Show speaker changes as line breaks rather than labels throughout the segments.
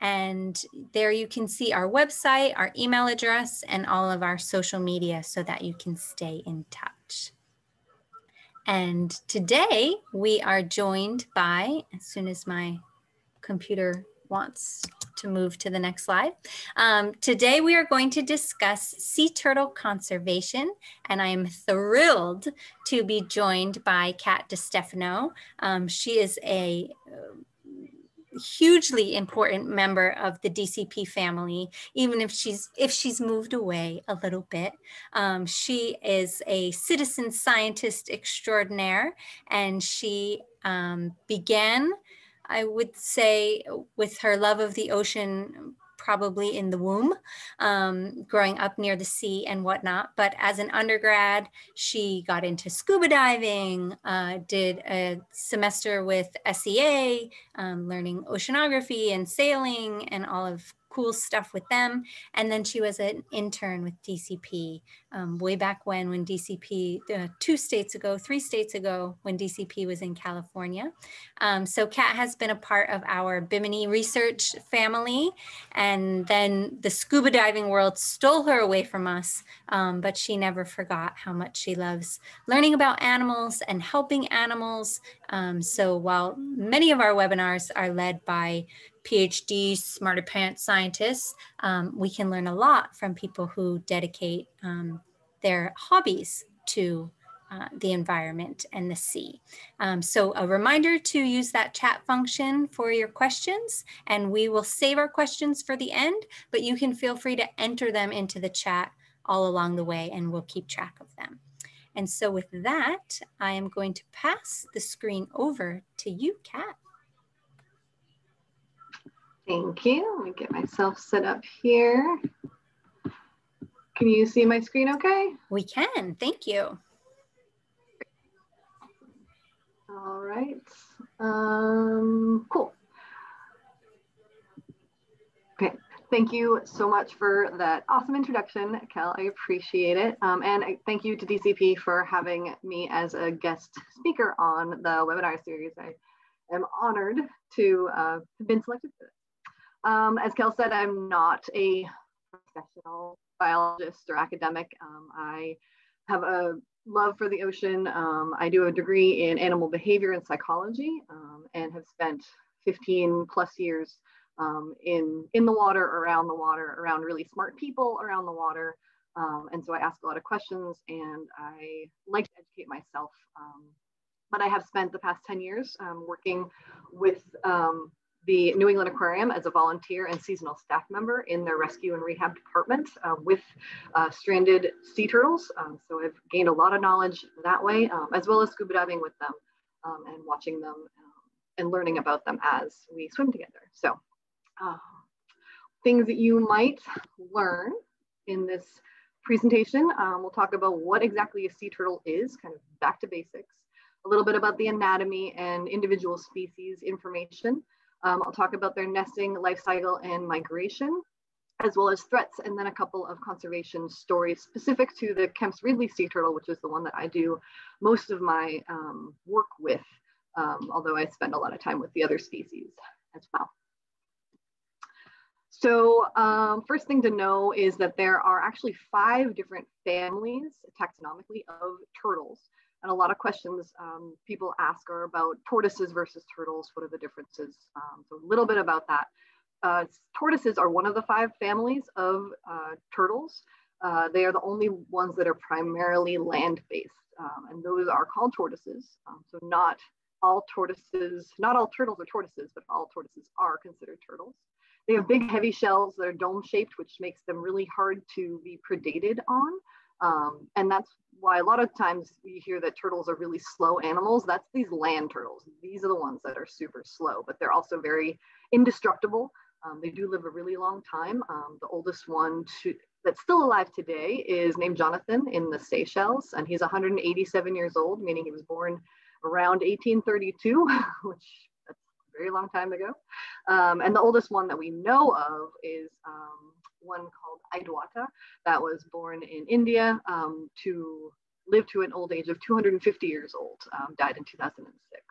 And there you can see our website, our email address, and all of our social media so that you can stay in touch. And today we are joined by, as soon as my computer wants to move to the next slide. Um, today we are going to discuss sea turtle conservation and I am thrilled to be joined by Kat DeStefano. Um, she is a hugely important member of the DCP family, even if she's if she's moved away a little bit. Um, she is a citizen scientist extraordinaire, and she um, began, I would say, with her love of the ocean probably in the womb, um, growing up near the sea and whatnot. But as an undergrad, she got into scuba diving, uh, did a semester with SEA, um, learning oceanography and sailing and all of cool stuff with them. And then she was an intern with DCP um, way back when, when DCP, uh, two states ago, three states ago, when DCP was in California. Um, so Kat has been a part of our Bimini research family. And then the scuba diving world stole her away from us, um, but she never forgot how much she loves learning about animals and helping animals. Um, so while many of our webinars are led by PhD, smarter pants scientists, um, we can learn a lot from people who dedicate um, their hobbies to uh, the environment and the sea. Um, so a reminder to use that chat function for your questions and we will save our questions for the end, but you can feel free to enter them into the chat all along the way and we'll keep track of them. And so with that, I am going to pass the screen over to you, Kat.
Thank you. Let me get myself set up here. Can you see my screen okay?
We can, thank you.
All right, um, cool. Okay, thank you so much for that awesome introduction, Kel. I appreciate it. Um, and thank you to DCP for having me as a guest speaker on the webinar series. I am honored to uh, have been selected for this. Um, as Kel said, I'm not a professional biologist or academic. Um, I have a love for the ocean. Um, I do a degree in animal behavior and psychology um, and have spent 15 plus years um, in, in the water, around the water, around really smart people around the water. Um, and so I ask a lot of questions and I like to educate myself. but I have spent the past 10 years working with the New England Aquarium as a volunteer and seasonal staff member in their rescue and rehab department uh, with uh, stranded sea turtles. Um, so I've gained a lot of knowledge that way, um, as well as scuba diving with them um, and watching them um, and learning about them as we swim together. So uh, things that you might learn in this presentation, um, we'll talk about what exactly a sea turtle is, kind of back to basics, a little bit about the anatomy and individual species information, um, I'll talk about their nesting, life cycle, and migration, as well as threats, and then a couple of conservation stories specific to the Kemp's Ridley sea turtle, which is the one that I do most of my um, work with, um, although I spend a lot of time with the other species as well. So um, first thing to know is that there are actually five different families taxonomically of turtles. And a lot of questions um, people ask are about tortoises versus turtles. What are the differences? Um, so a little bit about that. Uh, tortoises are one of the five families of uh, turtles. Uh, they are the only ones that are primarily land-based. Um, and those are called tortoises. Um, so not all tortoises, not all turtles are tortoises, but all tortoises are considered turtles. They have big heavy shells that are dome shaped, which makes them really hard to be predated on. Um, and that's why a lot of times we hear that turtles are really slow animals. That's these land turtles. These are the ones that are super slow, but they're also very indestructible. Um, they do live a really long time. Um, the oldest one to, that's still alive today is named Jonathan in the Seychelles, and he's 187 years old, meaning he was born around 1832, which that's a very long time ago. Um, and the oldest one that we know of is um, one called Adwaita that was born in India um, to live to an old age of 250 years old, um, died in 2006.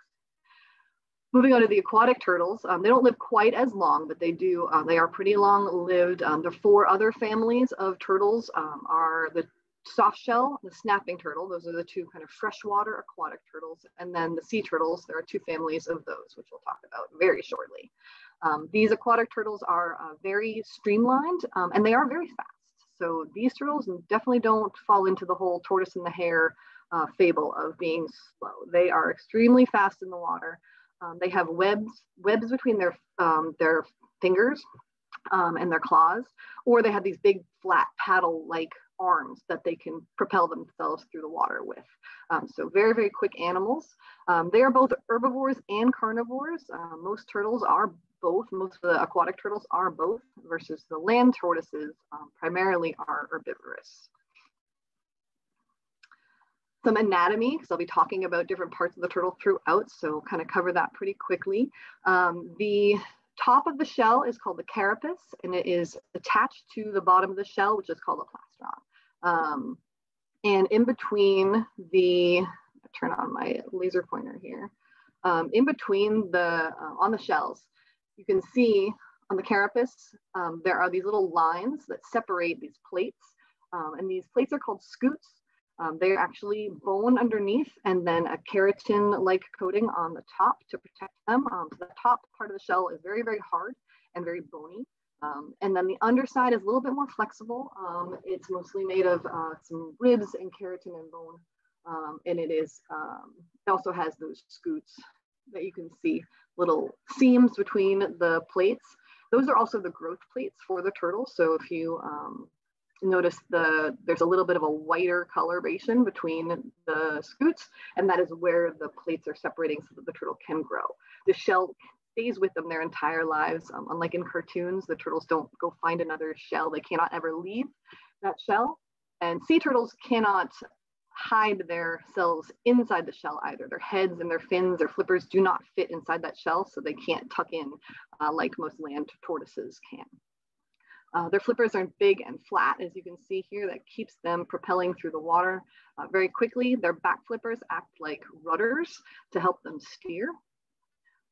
Moving on to the aquatic turtles, um, they don't live quite as long, but they do, uh, they are pretty long lived. Um, the four other families of turtles um, are the soft shell, the snapping turtle. Those are the two kind of freshwater aquatic turtles. And then the sea turtles, there are two families of those, which we'll talk about very shortly. Um, these aquatic turtles are uh, very streamlined um, and they are very fast. So these turtles definitely don't fall into the whole tortoise and the hare uh, fable of being slow. They are extremely fast in the water. Um, they have webs, webs between their, um, their fingers um, and their claws, or they have these big flat paddle-like arms that they can propel themselves through the water with. Um, so very, very quick animals. Um, they are both herbivores and carnivores. Uh, most turtles are both, most of the aquatic turtles are both versus the land tortoises um, primarily are herbivorous some anatomy, because I'll be talking about different parts of the turtle throughout, so kind of cover that pretty quickly. Um, the top of the shell is called the carapace, and it is attached to the bottom of the shell, which is called a plastron. Um, and in between the, turn on my laser pointer here, um, in between the, uh, on the shells, you can see on the carapace, um, there are these little lines that separate these plates. Um, and these plates are called scutes. Um, they're actually bone underneath and then a keratin-like coating on the top to protect them. Um, so the top part of the shell is very, very hard and very bony. Um, and then the underside is a little bit more flexible. Um, it's mostly made of uh, some ribs and keratin and bone. Um, and it is, um, it also has those scutes that you can see, little seams between the plates. Those are also the growth plates for the turtle. So if you notice the there's a little bit of a whiter coloration between the scutes, and that is where the plates are separating so that the turtle can grow. The shell stays with them their entire lives. Um, unlike in cartoons, the turtles don't go find another shell. They cannot ever leave that shell. And sea turtles cannot hide their cells inside the shell either. Their heads and their fins, their flippers do not fit inside that shell, so they can't tuck in uh, like most land tortoises can. Uh, their flippers are big and flat, as you can see here, that keeps them propelling through the water uh, very quickly. Their back flippers act like rudders to help them steer.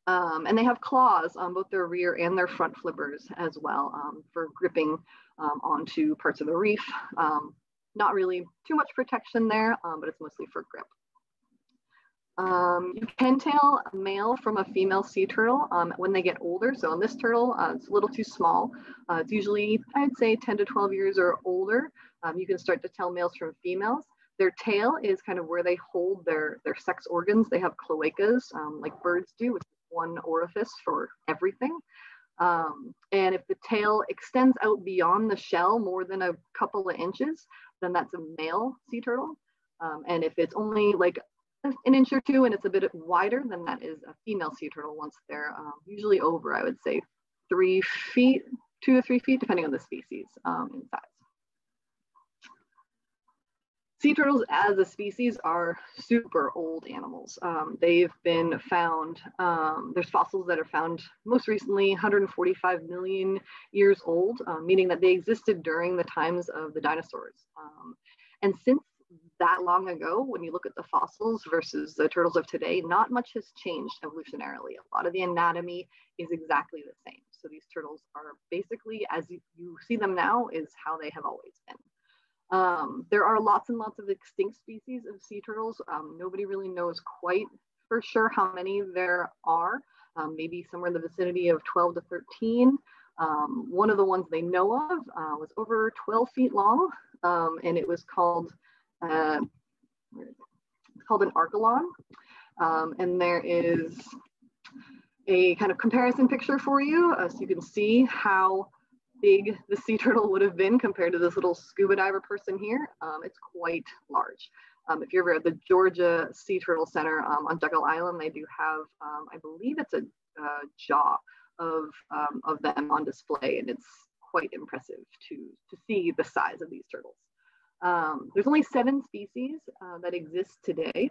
Um, and they have claws on both their rear and their front flippers as well um, for gripping um, onto parts of the reef. Not really too much protection there, um, but it's mostly for grip. Um, you can tell a male from a female sea turtle um, when they get older. So on this turtle, uh, it's a little too small. Uh, it's usually, I'd say 10 to 12 years or older. Um, you can start to tell males from females. Their tail is kind of where they hold their, their sex organs. They have cloacas um, like birds do, which is one orifice for everything. Um, and if the tail extends out beyond the shell more than a couple of inches, then that's a male sea turtle. Um, and if it's only like an inch or two and it's a bit wider, then that is a female sea turtle once they're um, usually over, I would say, three feet, two to three feet, depending on the species um, in size. Sea turtles as a species are super old animals. Um, they've been found, um, there's fossils that are found most recently 145 million years old, um, meaning that they existed during the times of the dinosaurs. Um, and since that long ago, when you look at the fossils versus the turtles of today, not much has changed evolutionarily. A lot of the anatomy is exactly the same. So these turtles are basically, as you, you see them now, is how they have always been. Um, there are lots and lots of extinct species of sea turtles. Um, nobody really knows quite for sure how many there are, um, maybe somewhere in the vicinity of 12 to 13. Um, one of the ones they know of uh, was over 12 feet long, um, and it was called uh, called an archelon. Um, and there is a kind of comparison picture for you uh, so you can see how big the sea turtle would have been compared to this little scuba diver person here. Um, it's quite large. Um, if you're ever at the Georgia Sea Turtle Center um, on Jekyll Island, they do have, um, I believe it's a uh, jaw of, um, of them on display, and it's quite impressive to, to see the size of these turtles. Um, there's only seven species uh, that exist today.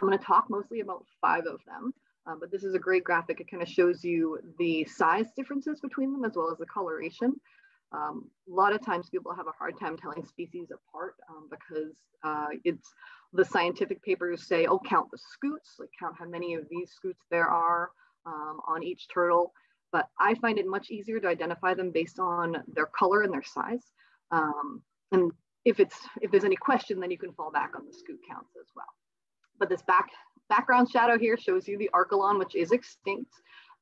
I'm going to talk mostly about five of them, uh, but this is a great graphic. It kind of shows you the size differences between them as well as the coloration. Um, a lot of times people have a hard time telling species apart um, because uh, it's the scientific papers say, oh, count the scoots, like count how many of these scoots there are. um, on each turtle, but I find it much easier to identify them based on their color and their size. Um, and if it's if there's any question, then you can fall back on the scoot counts as well. But this back background shadow here shows you the Archelon, which is extinct.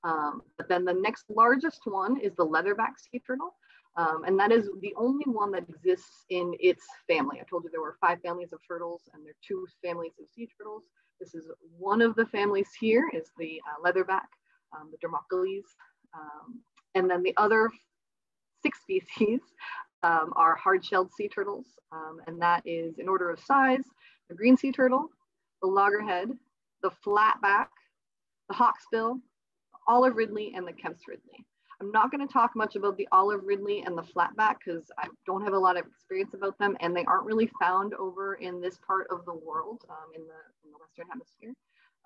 Um, but then the next largest one is the leatherback sea turtle. Um, and that is the only one that exists in its family. I told you there were five families of turtles and there are two families of sea turtles. This is one of the families here is the uh, leatherback, um, the Dermochelys. Um, and then the other six species um, are hard-shelled sea turtles. Um, and that is in order of size, the green sea turtle, the loggerhead, the flatback, the hawksbill, olive ridley, and the Kemp's ridley. I'm not going to talk much about the olive ridley and the flatback because I don't have a lot of experience about them and they aren't really found over in this part of the world um, in, the, in the Western Hemisphere.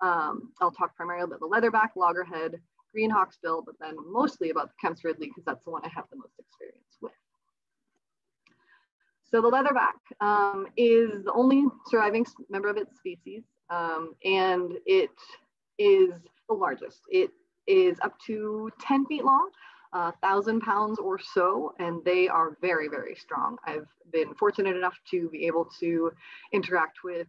Um, I'll talk primarily about the leatherback, loggerhead, green hawksbill, but then mostly about the Kemp's ridley because that's the one I have the most experience with. So the leatherback um, is the only surviving member of its species um, and it is the largest. It is up to 10 feet long, uh, thousand pounds or so, and they are very, very strong. I've been fortunate enough to be able to interact with,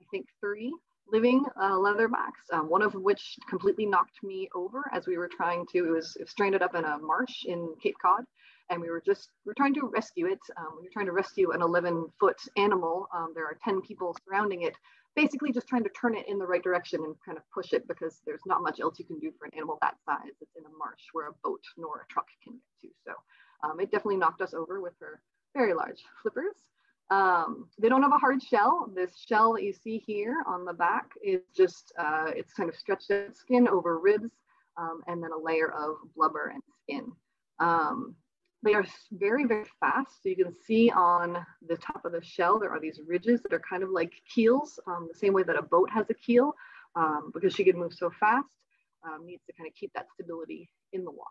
I think, three living uh, leatherbacks, um, one of which completely knocked me over as we were trying to, it was, it was stranded up in a marsh in Cape Cod. And we were just, we are trying to rescue it. Um, we were trying to rescue an 11 foot animal. Um, there are 10 people surrounding it basically just trying to turn it in the right direction and kind of push it because there's not much else you can do for an animal that size. It's in a marsh where a boat nor a truck can get to. So um, it definitely knocked us over with her very large flippers. Um, they don't have a hard shell. This shell that you see here on the back is just, uh, it's kind of stretched skin over ribs um, and then a layer of blubber and skin. Um, they are very, very fast. So you can see on the top of the shell, there are these ridges that are kind of like keels, um, the same way that a boat has a keel, um, because she can move so fast, um, needs to kind of keep that stability in the water.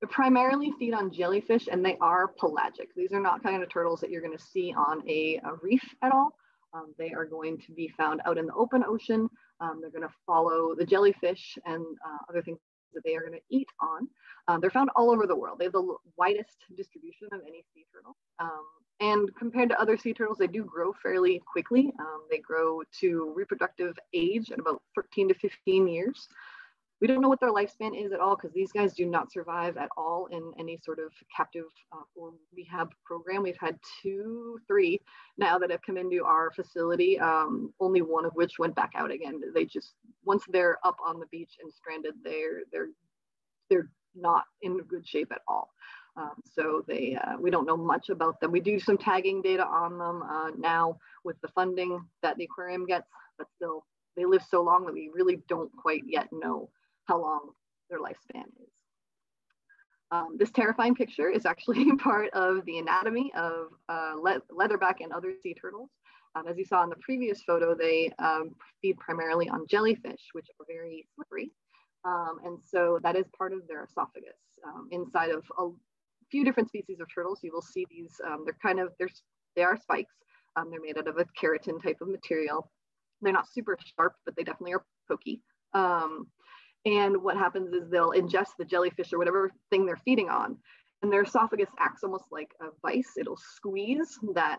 They primarily feed on jellyfish and they are pelagic. These are not kind of turtles that you're gonna see on a, a reef at all. Um, they are going to be found out in the open ocean. Um, they're gonna follow the jellyfish and uh, other things that they are going to eat on. Um, they're found all over the world. They have the widest distribution of any sea turtle. Um, and compared to other sea turtles, they do grow fairly quickly. Um, they grow to reproductive age at about 13 to 15 years. We don't know what their lifespan is at all because these guys do not survive at all in any sort of captive uh, or rehab program. We've had two, three now that have come into our facility, um, only one of which went back out again. They just, once they're up on the beach and stranded, they're, they're, they're not in good shape at all. Um, so they, uh, we don't know much about them. We do some tagging data on them uh, now with the funding that the aquarium gets, but still they live so long that we really don't quite yet know how long their lifespan is. Um, this terrifying picture is actually part of the anatomy of uh, le leatherback and other sea turtles. Um, as you saw in the previous photo, they um, feed primarily on jellyfish, which are very slippery. Um, and so that is part of their esophagus. Um, inside of a few different species of turtles, you will see these, um, they're kind of, they're, they are spikes. they're made out of a keratin type of material. They're not super sharp, but they definitely are pokey. And what happens is they'll ingest the jellyfish or whatever thing they're feeding on. And their esophagus acts almost like a vice. It'll squeeze that.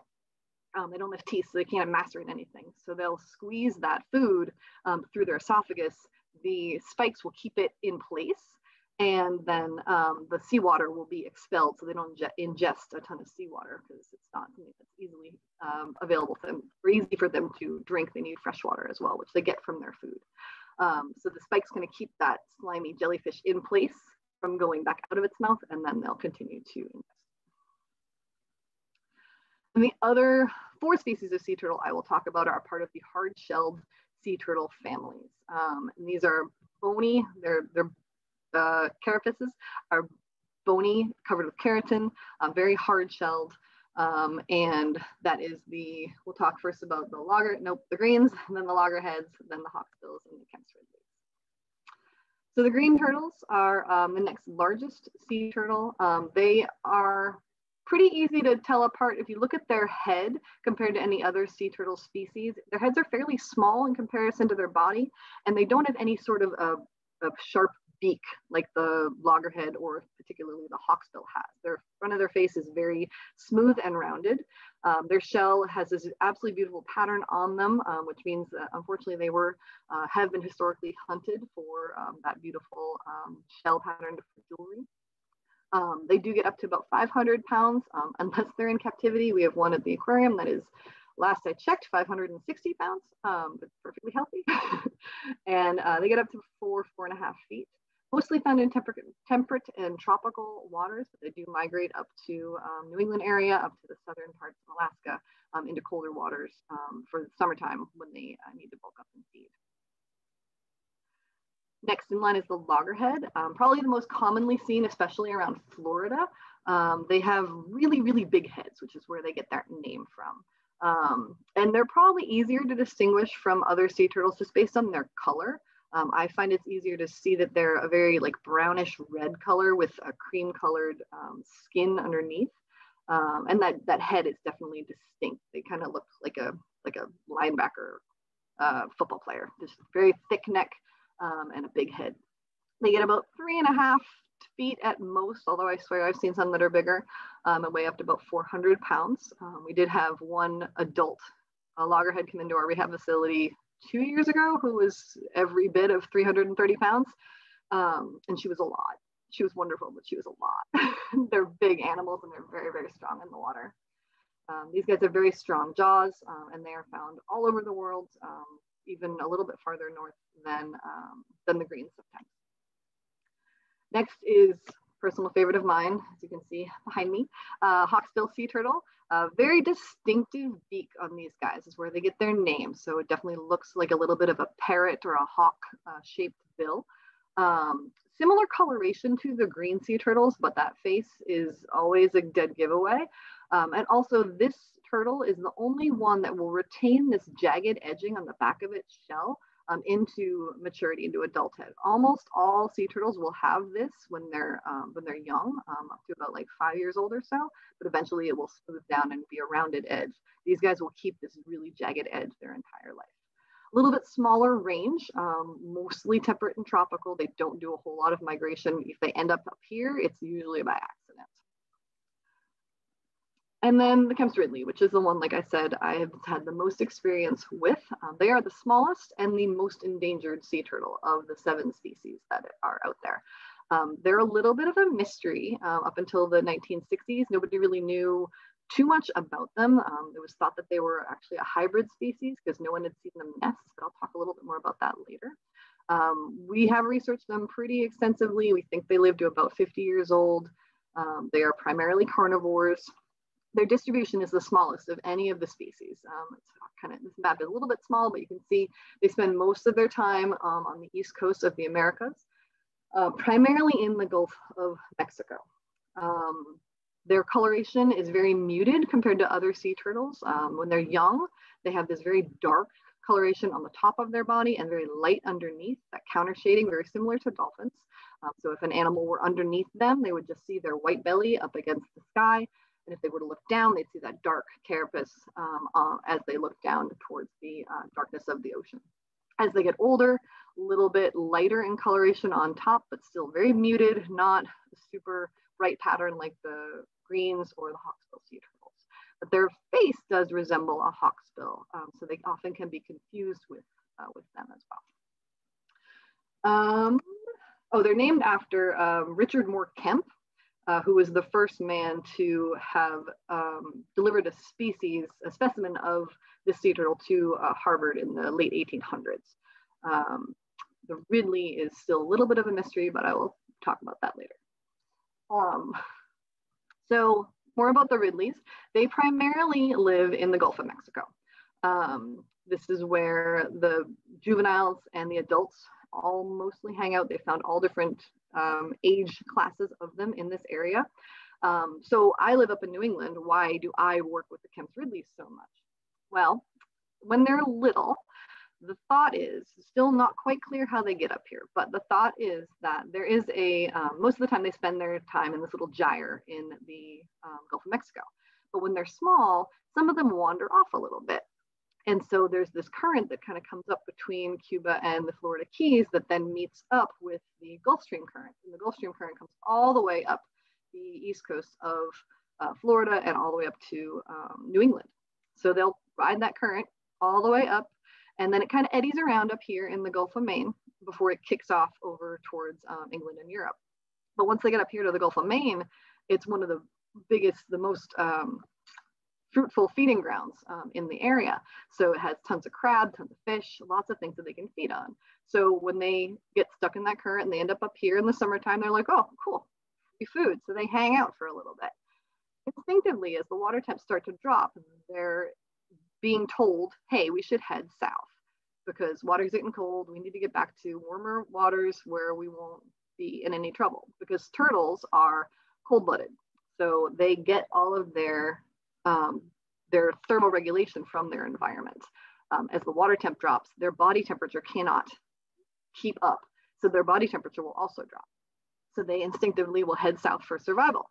Um, they don't have teeth, so they can't macerate anything. So they'll squeeze that food um, through their esophagus. The spikes will keep it in place. And then um, the seawater will be expelled so they don't ingest a ton of seawater because it's not something that's easily um, available for them or easy for them to drink. They need fresh water as well, which they get from their food. Um, so the spike's going to keep that slimy jellyfish in place from going back out of its mouth, and then they'll continue to. And the other four species of sea turtle I will talk about are part of the hard-shelled sea turtle families. Um, and these are bony, their, their uh, carapaces are bony, covered with keratin, uh, very hard-shelled, um, and that is the, we'll talk first about the logger, nope, the greens, then the loggerheads, then the hawksbills and the Kemp's ridleys. So the green turtles are um, the next largest sea turtle. Um, they are pretty easy to tell apart. If you look at their head compared to any other sea turtle species, their heads are fairly small in comparison to their body, and they don't have any sort of a, a sharp beak like the loggerhead or particularly the hawksbill has. Their front of their face is very smooth and rounded. Um, their shell has this absolutely beautiful pattern on them, um, which means that unfortunately they were uh, have been historically hunted for um, that beautiful um, shell pattern for jewelry. Um, they do get up to about 500 pounds um, unless they're in captivity. We have one at the aquarium that is, last I checked, 560 pounds, um, but perfectly healthy. and uh, they get up to four, four and a half feet. Mostly found in temperate, temperate and tropical waters, but they do migrate up to um, New England area, up to the southern parts of Alaska, um, into colder waters um, for the summertime when they uh, need to bulk up and feed. Next in line is the loggerhead, um, probably the most commonly seen, especially around Florida. Um, they have really, really big heads, which is where they get that name from. Um, and they're probably easier to distinguish from other sea turtles just based on their color. Um, I find it's easier to see that they're a very like brownish red color with a cream colored um, skin underneath. Um, and that, that head is definitely distinct. They kind of look like a, like a linebacker uh, football player, just very thick neck, um, and a big head. They get about three and a half feet at most, although I swear I've seen some that are bigger um, and weigh up to about 400 pounds. Um, we did have one adult a loggerhead come into our rehab facility two years ago who was every bit of 330 pounds. Um, and she was a lot. She was wonderful, but she was a lot. they're big animals and they're very, very strong in the water. Um, these guys have very strong jaws um, and they are found all over the world, um, even a little bit farther north than, um, than the greens sometimes. Next is personal favorite of mine, as you can see behind me, uh, hawksbill sea turtle. A very distinctive beak on these guys is where they get their name. So it definitely looks like a little bit of a parrot or a hawk uh, shaped bill. Um, similar coloration to the green sea turtles, but that face is always a dead giveaway. Um, and also this turtle is the only one that will retain this jagged edging on the back of its shell um, into maturity, into adulthood. Almost all sea turtles will have this when they're um, when they're young, um, up to about like five years old or so. But eventually, it will smooth down and be a rounded edge. These guys will keep this really jagged edge their entire life. A little bit smaller range, um, mostly temperate and tropical. They don't do a whole lot of migration. If they end up up here, it's usually by accident. And then the Kemp's Ridley, which is the one, like I said, I have had the most experience with. Um, they are the smallest and the most endangered sea turtle of the seven species that are out there. Um, they're a little bit of a mystery uh, up until the 1960s. Nobody really knew too much about them. Um, it was thought that they were actually a hybrid species because no one had seen them nest, but I'll talk a little bit more about that later. Um, we have researched them pretty extensively. We think they live to about 50 years old. Um, they are primarily carnivores their distribution is the smallest of any of the species. Um, it's kind of, this map is a little bit small, but you can see they spend most of their time um, on the east coast of the Americas, uh, primarily in the Gulf of Mexico. Um, their coloration is very muted compared to other sea turtles. Um, when they're young, they have this very dark coloration on the top of their body and very light underneath, that counter shading, very similar to dolphins. Um, so if an animal were underneath them, they would just see their white belly up against the sky and if they were to look down, they'd see that dark carapace um, uh, as they look down towards the uh, darkness of the ocean. As they get older, a little bit lighter in coloration on top, but still very muted, not a super bright pattern like the greens or the hawksbill sea turtles. But their face does resemble a hawksbill, um, so they often can be confused with, uh, with them as well. Um, oh, they're named after um, Richard Moore Kemp, uh, who was the first man to have um, delivered a species, a specimen of this sea turtle to uh, Harvard in the late 1800s. Um, the Ridley is still a little bit of a mystery, but I will talk about that later. Um, so more about the Ridleys. They primarily live in the Gulf of Mexico. Um, this is where the juveniles and the adults all mostly hang out. They found all different um, age classes of them in this area. Um, so I live up in New England. Why do I work with the Kemp's Ridleys so much? Well, when they're little, The thought is still not quite clear how they get up here, but the thought is that there is a, um, most of the time they spend their time in this little gyre in the um, Gulf of Mexico. But when they're small, some of them wander off a little bit. And so there's this current that kind of comes up between Cuba and the Florida Keys that then meets up with the Gulf Stream current. And the Gulf Stream current comes all the way up the east coast of uh, Florida and all the way up to um, New England. So they'll ride that current all the way up and then it kind of eddies around up here in the Gulf of Maine before it kicks off over towards um, England and Europe. But once they get up here to the Gulf of Maine, it's one of the biggest, the most um, fruitful feeding grounds um, in the area. So it has tons of crab, tons of fish, lots of things that they can feed on. So when they get stuck in that current and they end up up here in the summertime, they're like, oh, cool, be food. So they hang out for a little bit. Instinctively, as the water temps start to drop, they're being told, hey, we should head south because water's getting cold. We need to get back to warmer waters where we won't be in any trouble because turtles are cold blooded. So they get all of their, um, their thermal regulation from their environment. Um, as the water temp drops, their body temperature cannot keep up. So their body temperature will also drop. So they instinctively will head south for survival.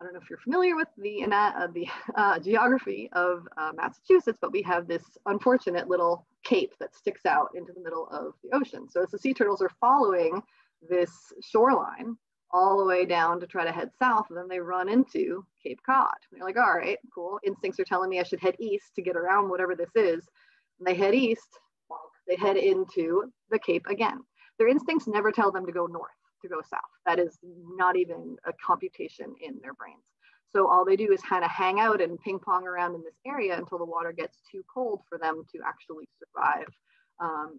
I don't know if you're familiar with the, uh, the uh, geography of uh, Massachusetts, but we have this unfortunate little cape that sticks out into the middle of the ocean. So as the sea turtles are following this shoreline all the way down to try to head south, and then they run into Cape Cod. They're like, all right, cool. Instincts are telling me I should head east to get around whatever this is. And they head east, they head into the Cape again. Their instincts never tell them to go north to go south. That is not even a computation in their brains. So all they do is kind of hang out and ping pong around in this area until the water gets too cold for them to actually survive um,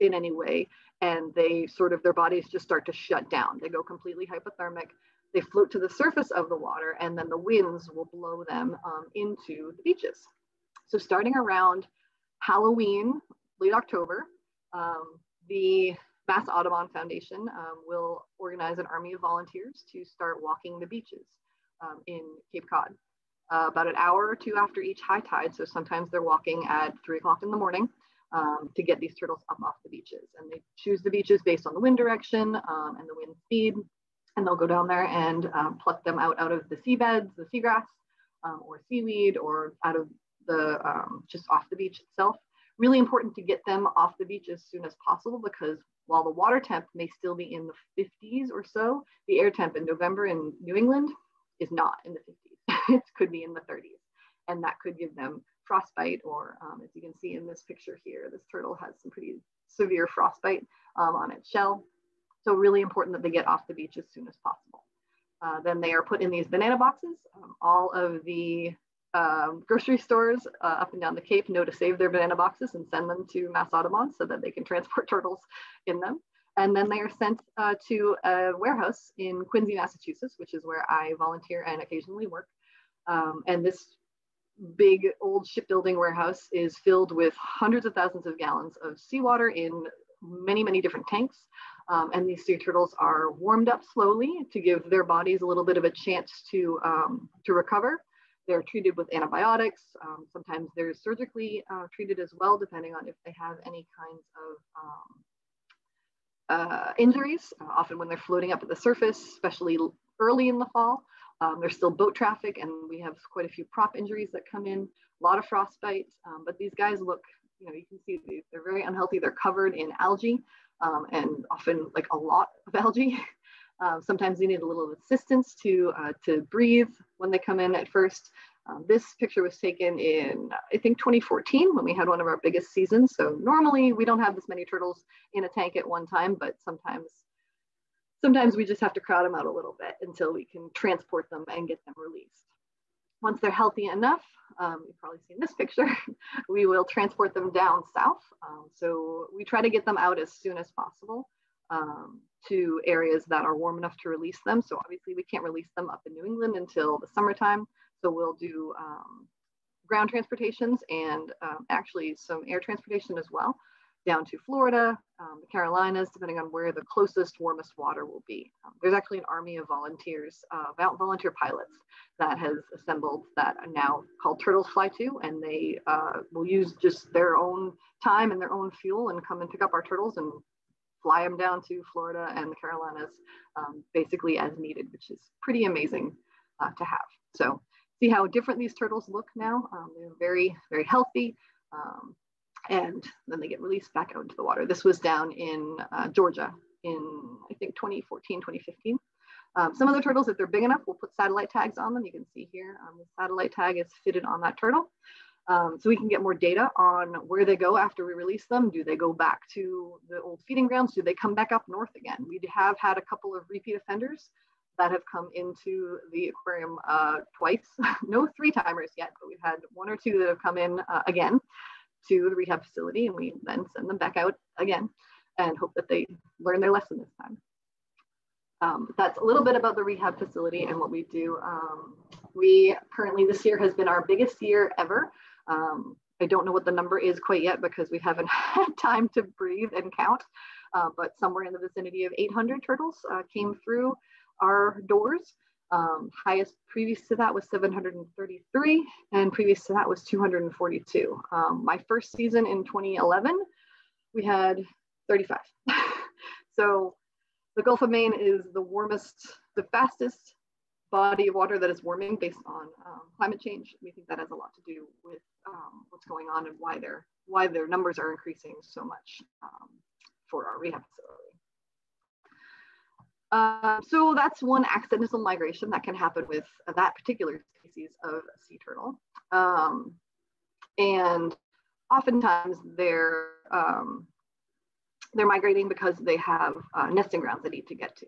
in any way. And they sort of, their bodies just start to shut down. They go completely hypothermic. They float to the surface of the water and then the winds will blow them um, into the beaches. So starting around Halloween, late October, um, the Mass Audubon Foundation um, will organize an army of volunteers to start walking the beaches um, in Cape Cod. Uh, about an hour or two after each high tide, so sometimes they're walking at three o'clock in the morning um, to get these turtles up off the beaches. And they choose the beaches based on the wind direction um, and the wind speed. And they'll go down there and um, pluck them out, out of the seabeds, the seagrass, um, or seaweed, or out of the, just off the beach itself really important to get them off the beach as soon as possible because while the water temp may still be in the 50s or so, the air temp in November in New England is not in the 50s. it could be in the 30s. And that could give them frostbite, or um, as you can see in this picture here, this turtle has some pretty severe frostbite um, on its shell. So really important that they get off the beach as soon as possible. Uh, then they are put in these banana boxes. Um, all of the um, grocery stores uh, up and down the Cape know to save their banana boxes and send them to Mass Audubon so that they can transport turtles in them. And then they are sent uh, to a warehouse in Quincy, Massachusetts, which is where I volunteer and occasionally work. Um, and this big old shipbuilding warehouse is filled with hundreds of thousands of gallons of seawater in many, many different tanks. Um, and these sea turtles are warmed up slowly to give their bodies a little bit of a chance to, um, to recover. They're treated with antibiotics. Um, sometimes they're surgically uh, treated as well, depending on if they have any kinds of um, uh, injuries, uh, often when they're floating up at the surface, especially early in the fall. Um, there's still boat traffic and we have quite a few prop injuries that come in, a lot of frostbite, um, but these guys look, you know, you can see they're very unhealthy. They're covered in algae um, and often like a lot of algae. Um, sometimes they need a little assistance to, uh, to breathe when they come in at first. Um, this picture was taken in, I think 2014 when we had one of our biggest seasons. So normally we don't have this many turtles in a tank at one time, but sometimes, sometimes we just have to crowd them out a little bit until we can transport them and get them released. Once they're healthy enough, um, you've probably seen this picture, we will transport them down south. Um, so we try to get them out as soon as possible um, to areas that are warm enough to release them. So obviously we can't release them up in New England until the summertime. So we'll do um, ground transportations and um, actually some air transportation as well. Down to Florida, um, the Carolinas, depending on where the closest, warmest water will be. Um, there's actually an army of volunteers, uh, volunteer pilots that has assembled that are now called Turtles Fly Too, and they uh, will use just their own time and their own fuel and come and pick up our turtles and fly them down to Florida and the Carolinas um, basically as needed, which is pretty amazing uh, to have. So see how different these turtles look now. Um, they're very, very healthy. Um, and then they get released back out into the water. This was down in uh, Georgia in, I think, 2014, 2015. Um, some of the turtles, if they're big enough, we'll put satellite tags on them. You can see here, um, the satellite tag is fitted on that turtle. Um, so we can get more data on where they go after we release them. Do they go back to the old feeding grounds? Do they come back up north again? We have had a couple of repeat offenders that have come into the aquarium uh, twice. no three timers yet, but we've had one or two that have come in uh, again to the rehab facility and we then send them back out again and hope that they learn their lesson this time. Um, that's a little bit about the rehab facility and what we do. Um, we currently, this year has been our biggest year ever. Um, I don't know what the number is quite yet because we haven't had time to breathe and count, uh, but somewhere in the vicinity of 800 turtles uh, came through our doors. Um, highest previous to that was 733, and previous to that was 242. Um, my first season in 2011, we had 35. so the Gulf of Maine is the warmest, the fastest body of water that is warming based on um, climate change. We think that has a lot to do with um, what's going on and why their why their numbers are increasing so much um, for our rehab facility. Uh, so that's one accidental migration that can happen with that particular species of sea turtle. Um, and oftentimes they're, um, they're migrating because they have uh, nesting grounds they need to get to.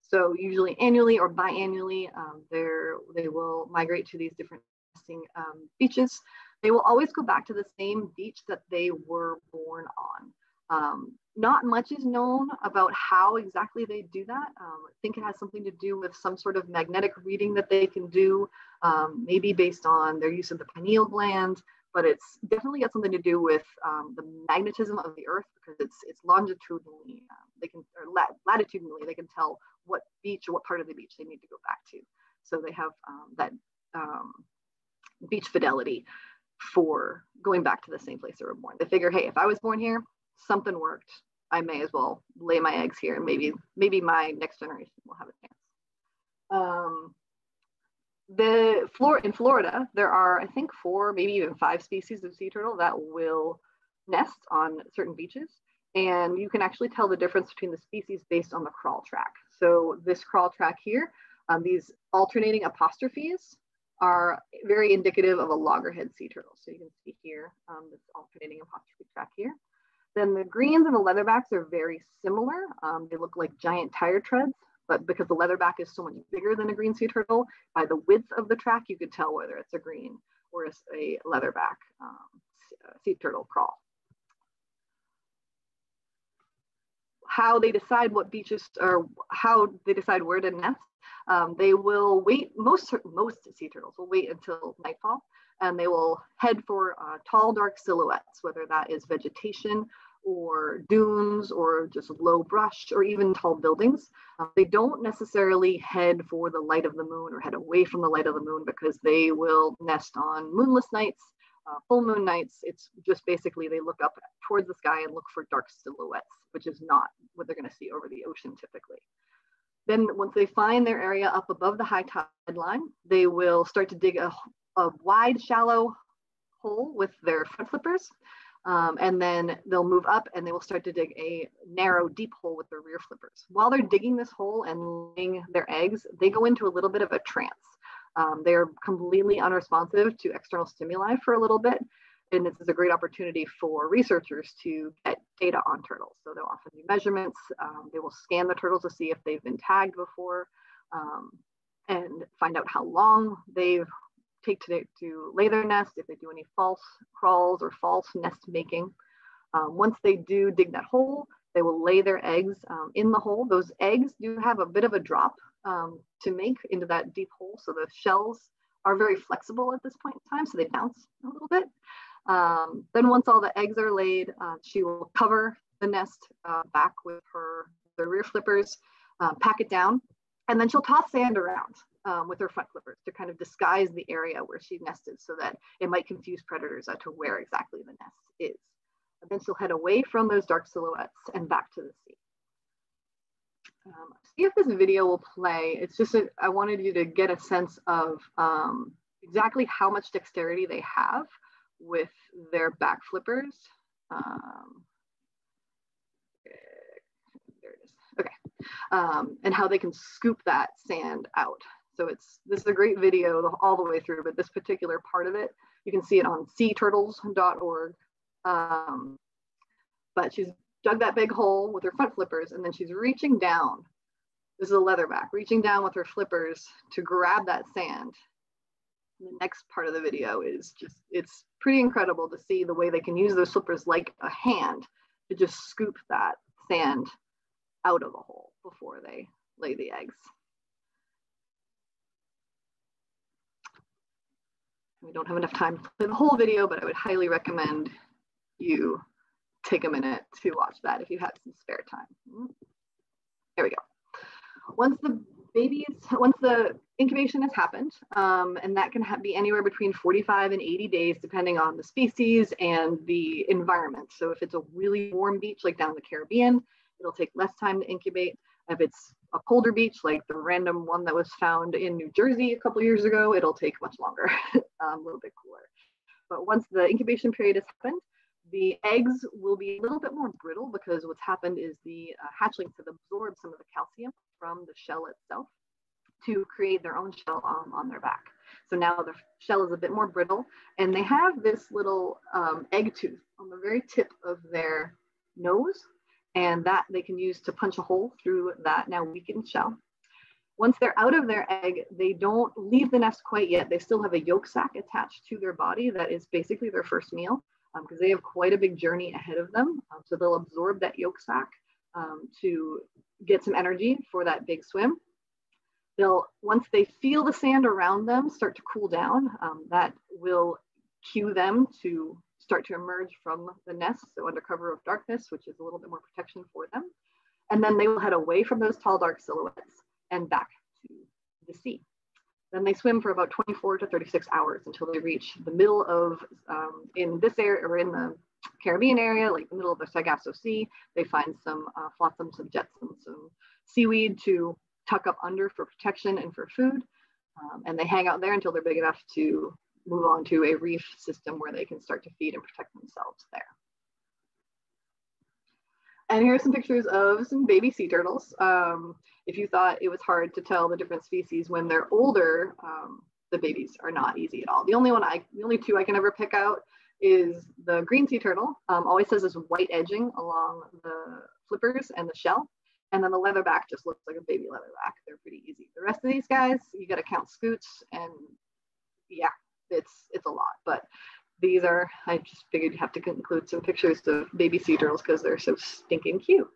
So usually annually or biannually, um, they will migrate to these different nesting um, beaches. They will always go back to the same beach that they were born on. Um, not much is known about how exactly they do that. Um, I think it has something to do with some sort of magnetic reading that they can do, um, maybe based on their use of the pineal gland, but it's definitely got something to do with um, the magnetism of the earth because it's it's longitudinally, um, they can, or lat- latitudinally, they can tell what beach or what part of the beach they need to go back to. So they have um, that um, beach fidelity for going back to the same place they were born. They figure, hey, if I was born here, something worked. I may as well lay my eggs here and maybe maybe my next generation will have a chance. Um, the floor in Florida, there are I think four, maybe even five species of sea turtle that will nest on certain beaches. And you can actually tell the difference between the species based on the crawl track. So this crawl track here, um, these alternating apostrophes are very indicative of a loggerhead sea turtle. So you can see here, um, this alternating apostrophe track here. Then the greens and the leatherbacks are very similar. Um, they look like giant tire treads, but because the leatherback is so much bigger than a green sea turtle, by the width of the track, you could tell whether it's a green or a leatherback um, sea turtle crawl. How they decide what beaches or how they decide where to nest, um, they will wait, most, most sea turtles will wait until nightfall and they will head for uh, tall, dark silhouettes, whether that is vegetation or dunes or just low brush or even tall buildings. Uh, they don't necessarily head for the light of the moon or head away from the light of the moon because they will nest on moonless nights, uh, full moon nights. It's just basically they look up towards the sky and look for dark silhouettes, which is not what they're going to see over the ocean typically. Then once they find their area up above the high tide line, they will start to dig a, a wide, shallow hole with their front flippers. Um, and then they'll move up and they will start to dig a narrow, deep hole with their rear flippers. While they're digging this hole and laying their eggs, they go into a little bit of a trance. Um, they're completely unresponsive to external stimuli for a little bit. And this is a great opportunity for researchers to get data on turtles. So they'll often do measurements. Um, they will scan the turtles to see if they've been tagged before um, and find out how long they've take to, to lay their nest, if they do any false crawls or false nest making. Um, once they do dig that hole, they will lay their eggs um, in the hole. Those eggs do have a bit of a drop um, to make into that deep hole. So the shells are very flexible at this point in time, so they bounce a little bit. Um, then once all the eggs are laid, uh, she will cover the nest uh, back with her the rear flippers, uh, pack it down, and then she'll toss sand around um, with her front flippers to kind of disguise the area where she nested so that it might confuse predators as to where exactly the nest is. And then she'll head away from those dark silhouettes and back to the sea. Um, see if this video will play. It's just, a, I wanted you to get a sense of um, exactly how much dexterity they have with their back flippers. Um, there it is. Okay. Um, and how they can scoop that sand out. So it's this is a great video all the way through, but this particular part of it, you can see it on seaturtles.org. Um, but she's dug that big hole with her front flippers and then she's reaching down. This is a leatherback, reaching down with her flippers to grab that sand. And the next part of the video is just, it's pretty incredible to see the way they can use those flippers like a hand to just scoop that sand out of the hole before they lay the eggs. We don't have enough time play the whole video, but I would highly recommend you take a minute to watch that if you have some spare time. There we go. Once the babies, once the incubation has happened, um, and that can be anywhere between 45 and 80 days, depending on the species and the environment. So if it's a really warm beach, like down the Caribbean, it'll take less time to incubate. If it's a colder beach, like the random one that was found in New Jersey a couple years ago, it'll take much longer, um, a little bit cooler. But once the incubation period has happened, the eggs will be a little bit more brittle because what's happened is the uh, hatchlings have absorbed some of the calcium from the shell itself to create their own shell um, on their back. So now the shell is a bit more brittle and they have this little um, egg tooth on the very tip of their nose and that they can use to punch a hole through that now weakened shell. Once they're out of their egg, they don't leave the nest quite yet. They still have a yolk sac attached to their body that is basically their first meal because um, they have quite a big journey ahead of them. Um, so they'll absorb that yolk sac um, to get some energy for that big swim. They'll, once they feel the sand around them start to cool down, um, that will cue them to start to emerge from the nest, so under cover of darkness, which is a little bit more protection for them. And then they will head away from those tall, dark silhouettes and back to the sea. Then they swim for about 24 to 36 hours until they reach the middle of, um, in this area or in the Caribbean area, like the middle of the Sargasso Sea, they find some uh, flotsam, some jetsam, some seaweed to tuck up under for protection and for food. Um, and they hang out there until they're big enough to move on to a reef system where they can start to feed and protect themselves there. And here are some pictures of some baby sea turtles. Um, if you thought it was hard to tell the different species when they're older, um, the babies are not easy at all. The only one I, the only two I can ever pick out is the green sea turtle. Um, always has this white edging along the flippers and the shell. And then the leatherback just looks like a baby leatherback. They're pretty easy. The rest of these guys, you got to count scutes and yeah, it's it's a lot. But these are, I just figured you have to include some pictures of baby sea turtles because they're so stinking cute.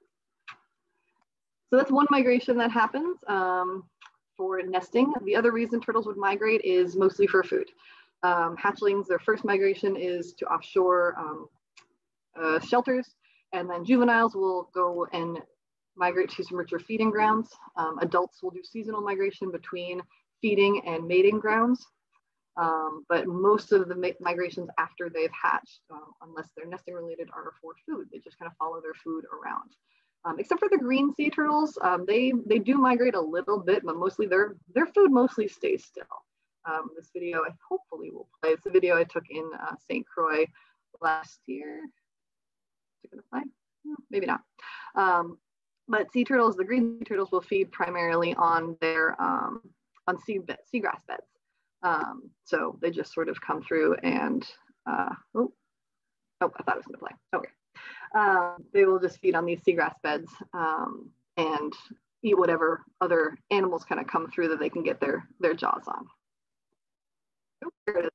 So that's one migration that happens um, for nesting. The other reason turtles would migrate is mostly for food. Um, hatchlings, their first migration is to offshore um, uh, shelters, and then juveniles will go and migrate to some richer feeding grounds. Um, adults will do seasonal migration between feeding and mating grounds. Um, but most of the migrations after they've hatched, uh, unless they're nesting related, are for food. They just kind of follow their food around. Um, except for the green sea turtles, um, they, they do migrate a little bit, but mostly their, their food mostly stays still. Um, this video I hopefully will play. It's a video I took in uh, St. Croix last year. Is it gonna play? Maybe not. Um, but sea turtles, the green sea turtles will feed primarily on their on sea seagrass beds. Um, so they just sort of come through and uh, oh, oh, I thought it was gonna play. Okay. Um, they will just feed on these seagrass beds um, and eat whatever other animals kind of come through that they can get their, their jaws on. Oh,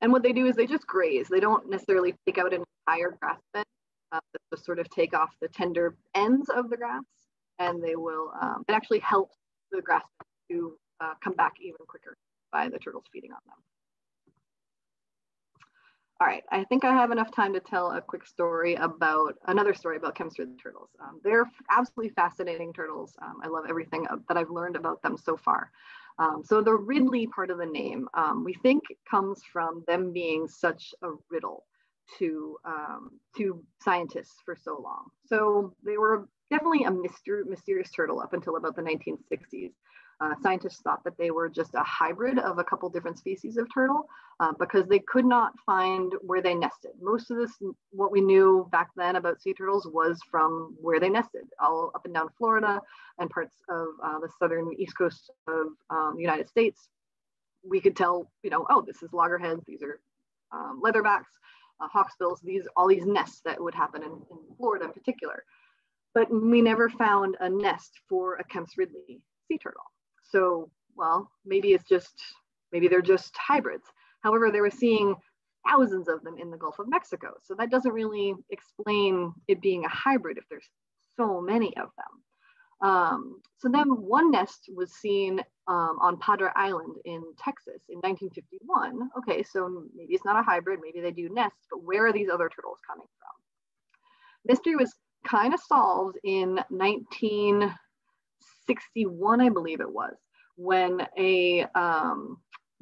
and what they do is they just graze. They don't necessarily take out an entire grass bed. Uh, just sort of take off the tender ends of the grass and they will, um, it actually helps the grass to uh, come back even quicker by the turtles feeding on them. All right, I think I have enough time to tell a quick story about another story about chemistry of the turtles. Um, they're absolutely fascinating turtles. Um, I love everything that I've learned about them so far. Um, so the Ridley part of the name, um, we think comes from them being such a riddle to, um, to scientists for so long. So they were definitely a myster mysterious turtle up until about the 1960s. Uh, scientists thought that they were just a hybrid of a couple different species of turtle uh, because they could not find where they nested. Most of this, what we knew back then about sea turtles was from where they nested, all up and down Florida and parts of uh, the southern east coast of um, the United States. We could tell, you know, oh, this is loggerheads, these are um, leatherbacks, uh, hawksbills, these all these nests that would happen in, in Florida in particular. But we never found a nest for a Kemp's Ridley sea turtle. So, well, maybe it's just, maybe they're just hybrids. However, they were seeing thousands of them in the Gulf of Mexico. So that doesn't really explain it being a hybrid if there's so many of them. Um, so then one nest was seen um, on Padre Island in Texas in 1951. Okay, so maybe it's not a hybrid, maybe they do nest, but where are these other turtles coming from? Mystery was kind of solved in 1961, I believe it was, when a um,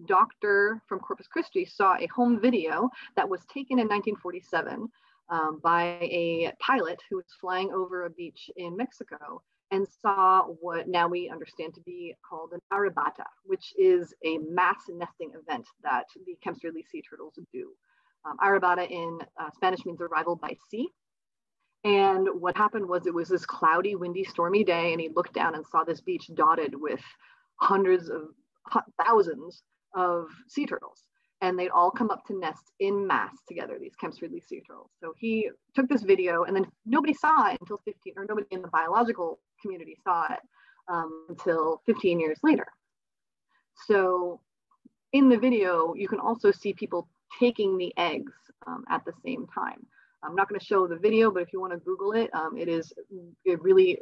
doctor from Corpus Christi saw a home video that was taken in 1947 um, by a pilot who was flying over a beach in Mexico and saw what now we understand to be called an arribada, which is a mass nesting event that the Kemp's Ridley sea turtles do. Um, in uh, Spanish means arrival by sea. And what happened was it was this cloudy, windy, stormy day, and he looked down and saw this beach dotted with hundreds of thousands of sea turtles. And they'd all come up to nest in mass together, these Kemp's Ridley sea turtles. So he took this video, and then nobody saw it until 15, or nobody in the biological community saw it um, until 15 years later. So in the video, you can also see people taking the eggs um, at the same time. I'm not going to show the video, but if you want to Google it, um, it is a really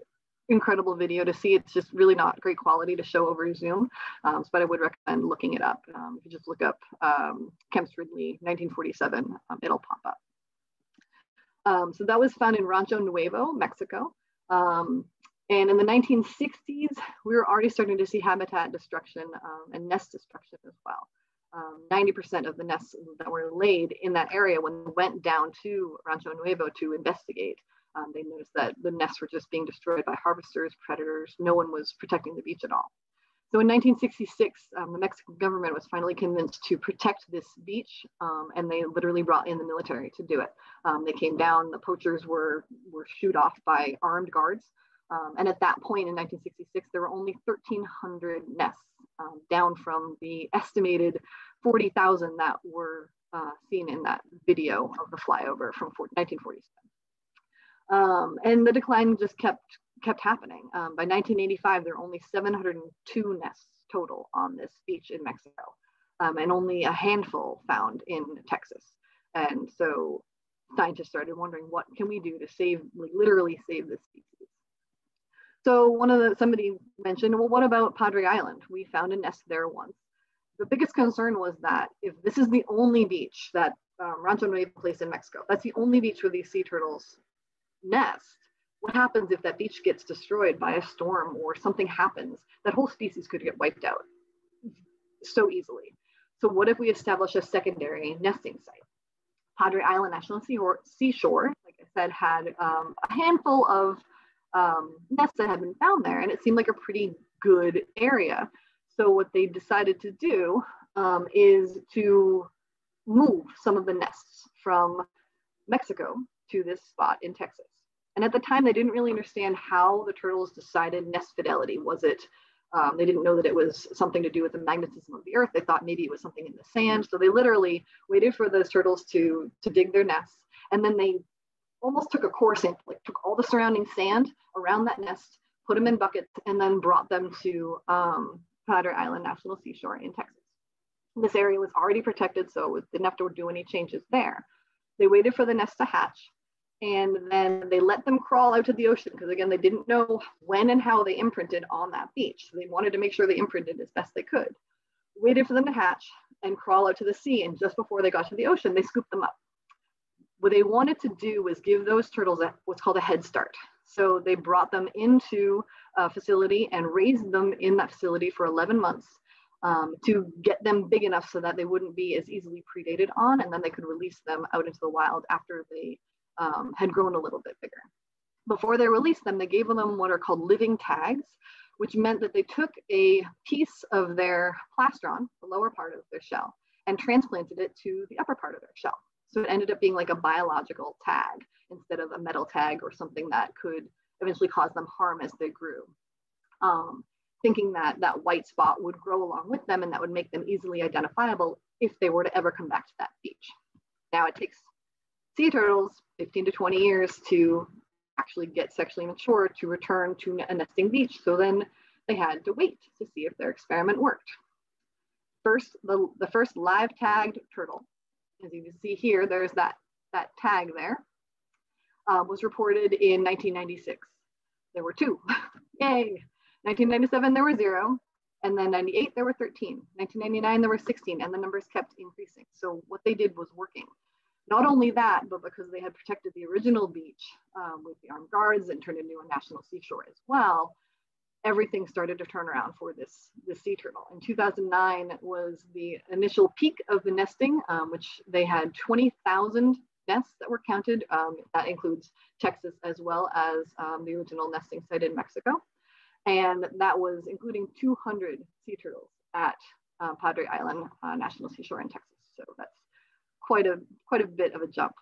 incredible video to see. It's just really not great quality to show over Zoom, um, but I would recommend looking it up. Um, if you just look up um, Kemp's Ridley 1947, um, it'll pop up. Um, so that was found in Rancho Nuevo, Mexico. Um, and in the 1960s, we were already starting to see habitat destruction and nest destruction as well um, 90% of the nests that were laid in that area when they went down to Rancho Nuevo to investigate. Um, they noticed that the nests were just being destroyed by harvesters, predators. No one was protecting the beach at all. So in 1966, um, the Mexican government was finally convinced to protect this beach, um, and they literally brought in the military to do it. Um, they came down, the poachers were, were shooed off by armed guards. Um, and at that point in 1966, there were only 1,300 nests um, down from the estimated 40,000 that were uh, seen in that video of the flyover from 1947. Um, and the decline just kept kept happening. Um, by 1985, there are only 702 nests total on this beach in Mexico, um, and only a handful found in Texas. And so scientists started wondering, what can we do to save, like, literally save this species? So one of the somebody mentioned, well, what about Padre Island? We found a nest there once. The biggest concern was that if this is the only beach that um, Rancho Nuevo Place in Mexico, that's the only beach where these sea turtles nest. What happens if that beach gets destroyed by a storm or something happens? That whole species could get wiped out so easily. So what if we establish a secondary nesting site? Padre Island National Seashore, like I said, had um, a handful of um, nests that had been found there, and it seemed like a pretty good area. So what they decided to do um, is to move some of the nests from Mexico to this spot in Texas. And at the time, they didn't really understand how the turtles decided nest fidelity. Was it, um, they didn't know that it was something to do with the magnetism of the earth. They thought maybe it was something in the sand. So they literally waited for those turtles to, to dig their nests. And then they almost took a core sample, like took all the surrounding sand around that nest, put them in buckets, and then brought them to um, Padre Island National Seashore in Texas. This area was already protected, so it didn't have to do any changes there. They waited for the nest to hatch, and then they let them crawl out to the ocean because again they didn't know when and how they imprinted on that beach so they wanted to make sure they imprinted as best they could waited for them to hatch and crawl out to the sea and just before they got to the ocean they scooped them up what they wanted to do was give those turtles a, what's called a head start so they brought them into a facility and raised them in that facility for 11 months um, to get them big enough so that they wouldn't be as easily predated on and then they could release them out into the wild after they um, had grown a little bit bigger. Before they released them, they gave them what are called living tags, which meant that they took a piece of their plastron, the lower part of their shell, and transplanted it to the upper part of their shell. So it ended up being like a biological tag instead of a metal tag or something that could eventually cause them harm as they grew. Um, thinking that that white spot would grow along with them and that would make them easily identifiable if they were to ever come back to that beach. Now it takes sea turtles 15 to 20 years to actually get sexually mature to return to a nesting beach. So then they had to wait to see if their experiment worked. First, the, the first live tagged turtle, as you can see here, there's that, that tag there, uh, was reported in 1996. There were two, yay. 1997, there were zero. And then 98, there were 13. 1999, there were 16, and the numbers kept increasing. So what they did was working. Not only that, but because they had protected the original beach um, with the armed guards and turned it into a national seashore as well, everything started to turn around for this, this sea turtle. In 2009 was the initial peak of the nesting, um, which they had 20,000 nests that were counted. Um, that includes Texas as well as um, the original nesting site in Mexico. And that was including 200 sea turtles at uh, Padre Island uh, National Seashore in Texas. So that's quite a quite a bit of a jump.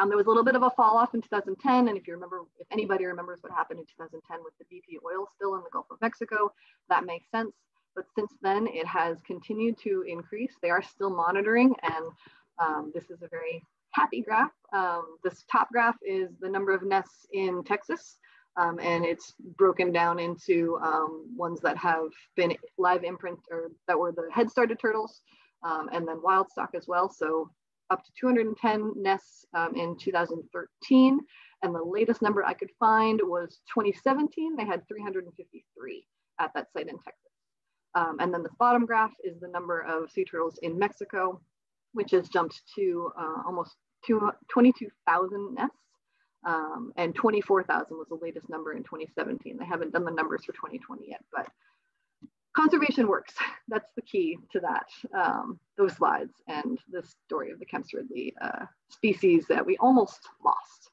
Um, there was a little bit of a fall off in 2010, and if you remember, if anybody remembers what happened in 2010 with the BP oil spill in the Gulf of Mexico, that makes sense. But since then, it has continued to increase. They are still monitoring, and um, this is a very happy graph. Um, this top graph is the number of nests in Texas, um, and it's broken down into um, ones that have been live imprint or that were the head started turtles, um, and then wild stock as well. So up to 210 nests um, in 2013. And the latest number I could find was 2017. They had 353 at that site in Texas. Um, and then the bottom graph is the number of sea turtles in Mexico, which has jumped to uh, almost 22,000 nests. Um, and 24,000 was the latest number in 2017. They haven't done the numbers for 2020 yet, but conservation works. That's the key to that, um, those slides and the story of the Kemp's Ridley uh, species that we almost lost.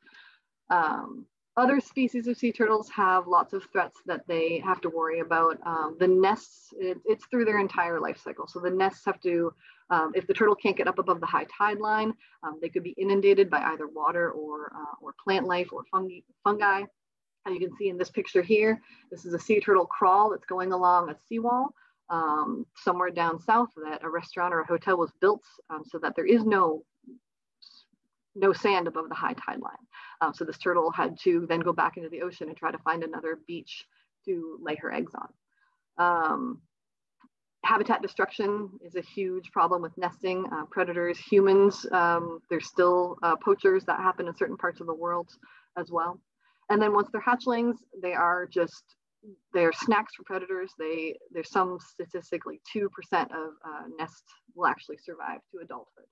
Um, other species of sea turtles have lots of threats that they have to worry about. Um, the nests, it, it's through their entire life cycle. So the nests have to, um, if the turtle can't get up above the high tide line, um, they could be inundated by either water or, uh, or plant life or fungi. fungi. And you can see in this picture here, this is a sea turtle crawl that's going along a seawall um, somewhere down south that a restaurant or a hotel was built um, so that there is no, no sand above the high tide line. Um, so this turtle had to then go back into the ocean and try to find another beach to lay her eggs on. Um, habitat destruction is a huge problem with nesting. Uh, predators, humans, um, there's still uh, poachers that happen in certain parts of the world as well. And then once they're hatchlings, they are just they're snacks for predators. They there's some statistically two percent of uh, nests will actually survive to adulthood.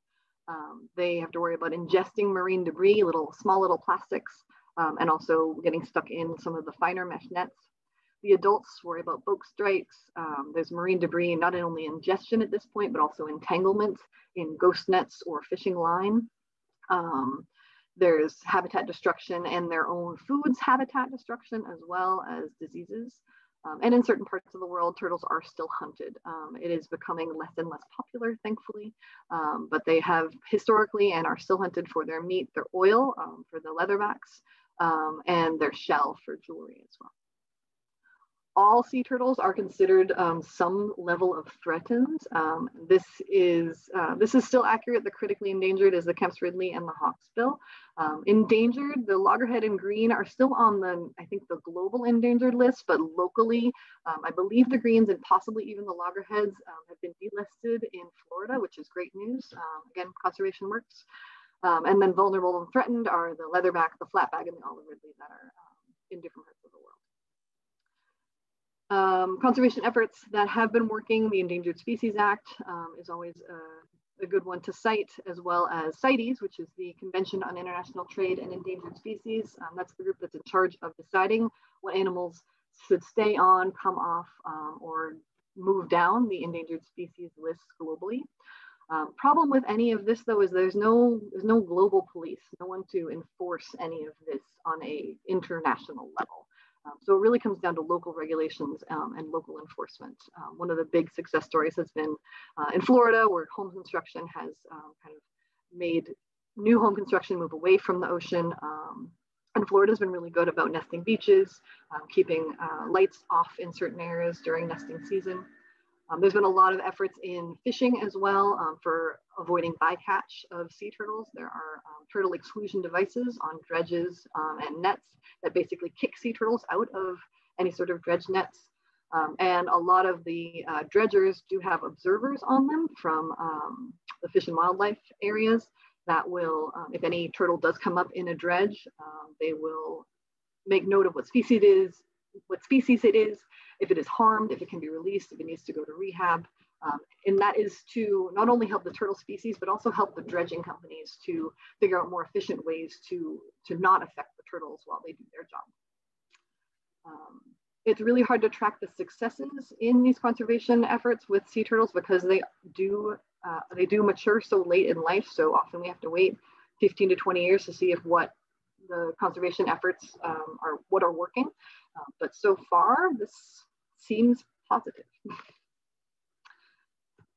Um, they have to worry about ingesting marine debris, little small little plastics, um, and also getting stuck in some of the finer mesh nets. The adults worry about boat strikes. Um, there's marine debris, not only ingestion at this point, but also entanglement in ghost nets or fishing line. Um, there's habitat destruction and their own foods habitat destruction as well as diseases. Um, and in certain parts of the world, turtles are still hunted. Um, it is becoming less and less popular, thankfully, um, but they have historically and are still hunted for their meat, their oil um, for the leatherbacks, um, and their shell for jewelry as well all sea turtles are considered um, some level of threatened. This is uh, this is still accurate. The critically endangered is the Kemp's Ridley and the hawksbill. Um, endangered, the loggerhead and green are still on the I think the global endangered list, but locally, um, I believe the greens and possibly even the loggerheads um, have been delisted in Florida, which is great news. Um, again, conservation works. Um, and then vulnerable and threatened are the leatherback, the flatback, and the olive ridley that are um, in different parts of the world. Um, conservation efforts that have been working, the Endangered Species Act um, is always a, a, good one to cite, as well as CITES, which is the Convention on International Trade and Endangered Species. Um, that's the group that's in charge of deciding what animals should stay on, come off, um, or move down the endangered species lists globally. Um, problem with any of this though is there's no there's no global police, no one to enforce any of this on a international level. Um, so it really comes down to local regulations um, and local enforcement. Um, one of the big success stories has been uh, in Florida, where home construction has um, kind of made new home construction move away from the ocean. Um, and Florida's been really good about nesting beaches, keeping uh, lights off in certain areas during nesting season. Um, there's been a lot of efforts in fishing as well um, for avoiding bycatch of sea turtles. There are um, turtle exclusion devices on dredges um, and nets that basically kick sea turtles out of any sort of dredge nets. Um, and a lot of the uh, dredgers do have observers on them from um, the fish and wildlife areas that will, if any turtle does come up in a dredge, they will make note of what species it is, what species it is, if it is harmed, if it can be released, if it needs to go to rehab. Um, and that is to not only help the turtle species, but also help the dredging companies to figure out more efficient ways to, to not affect the turtles while they do their job. Um, it's really hard to track the successes in these conservation efforts with sea turtles because they do uh, they do mature so late in life. So often we have to wait 15 to 20 years to see if what the conservation efforts um, are what are working. Uh, but so far, this seems positive.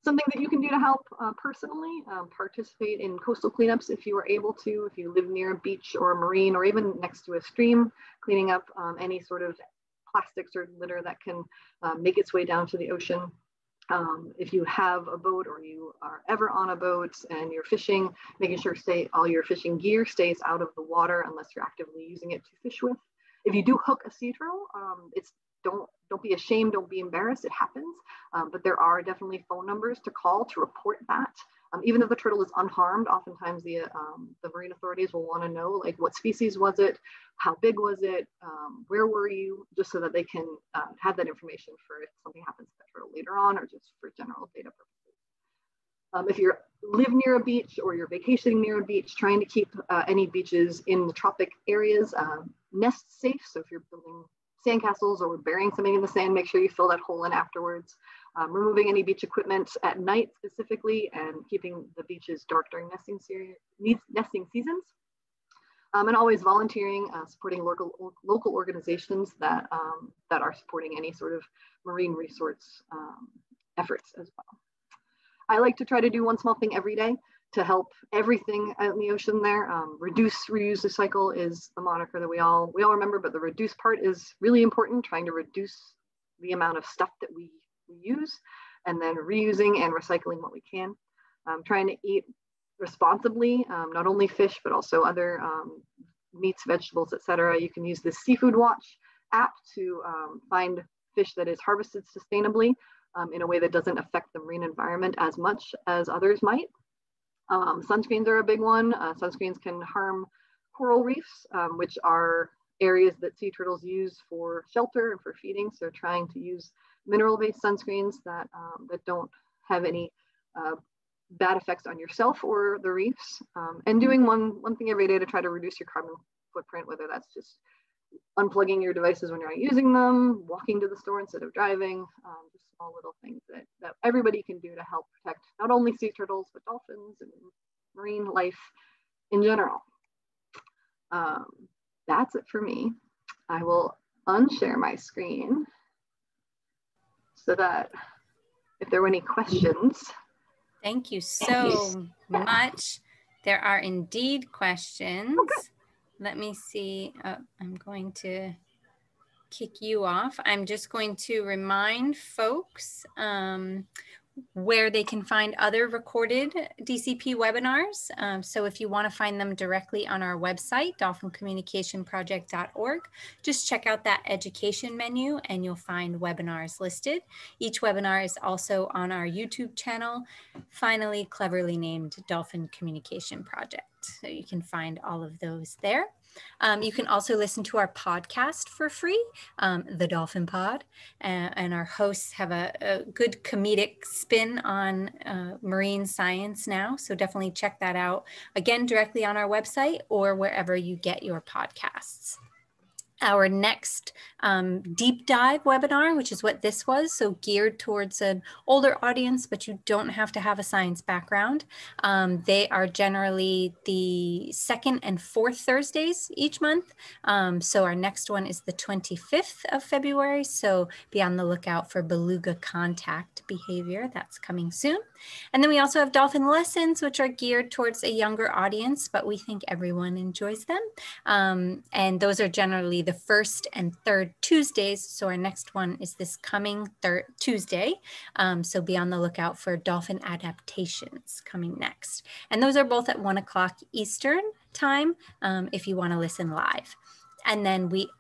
Something that you can do to help uh, personally, um, participate in coastal cleanups if you are able to, if you live near a beach or a marine or even next to a stream, cleaning up um, any sort of plastics or litter that can um, make its way down to the ocean. Um, if you have a boat or you are ever on a boat and you're fishing, making sure stay all your fishing gear stays out of the water unless you're actively using it to fish with. If you do hook a sea turtle, um, it's don't don't be ashamed, don't be embarrassed. It happens, um, but there are definitely phone numbers to call to report that. Um, even if the turtle is unharmed, oftentimes the um, the marine authorities will want to know like what species was it, how big was it, um, where were you, just so that they can uh, have that information for if something happens to the turtle later on, or just for general data purposes. Um, if you live near a beach or you're vacationing near a beach, trying to keep uh, any beaches in the tropic areas um, nest safe. So if you're building sandcastles or burying something in the sand, make sure you fill that hole in afterwards. Um, removing any beach equipment at night specifically and keeping the beaches dark during nesting, nesting seasons. Um, and always volunteering, uh, supporting local, local organizations that, um, that are supporting any sort of marine resource um, efforts as well. I like to try to do one small thing every day to help everything out in the ocean there. Um, reduce, reuse, recycle is the moniker that we all we all remember, but the reduce part is really important. Trying to reduce the amount of stuff that we, we use, and then reusing and recycling what we can. Um, trying to eat responsibly, um, not only fish but also other um, meats, vegetables, etc. You can use the Seafood Watch app to um, find fish that is harvested sustainably. Um, in a way that doesn't affect the marine environment as much as others might. Um, sunscreens are a big one. Uh, sunscreens can harm coral reefs, which are areas that sea turtles use for shelter and for feeding. So trying to use mineral-based sunscreens that, um, that don't have any uh, bad effects on yourself or the reefs. Um, and doing one, one thing every day to try to reduce your carbon footprint, whether that's just unplugging your devices when you're not using them, walking to the store instead of driving, um, just small little things that, that everybody can do to help protect not only sea turtles, but dolphins and marine life in general. Um, that's it for me. I will unshare my screen so that if there were any questions.
Thank you so much. There are indeed questions. Okay. Let me see. Oh, I'm going to kick you off. I'm just going to remind folks um, where they can find other recorded DCP webinars. Um, so if you want to find them directly on our website, dolphincommunicationproject.org, just check out that education menu and you'll find webinars listed. Each webinar is also on our YouTube channel, finally cleverly named Dolphin Communication Project. So you can find all of those there. Um, you can also listen to our podcast for free, um, The Dolphin Pod, uh, and our hosts have a, a good comedic spin on uh, marine science now. So definitely check that out again directly on our website or wherever you get your podcasts our next um, deep dive webinar, which is what this was, so geared towards an older audience, but you don't have to have a science background. Um, they are generally the second and fourth Thursdays each month. Um, so our next one is the 25th of February. So be on the lookout for beluga contact behavior. That's coming soon. And then we also have dolphin lessons, which are geared towards a younger audience, but we think everyone enjoys them. Um, and those are generally the first and third Tuesdays. So our next one is this coming third Tuesday. Um, so be on the lookout for dolphin adaptations coming next. And those are both at one o'clock Eastern time um, if you want to listen live. And then we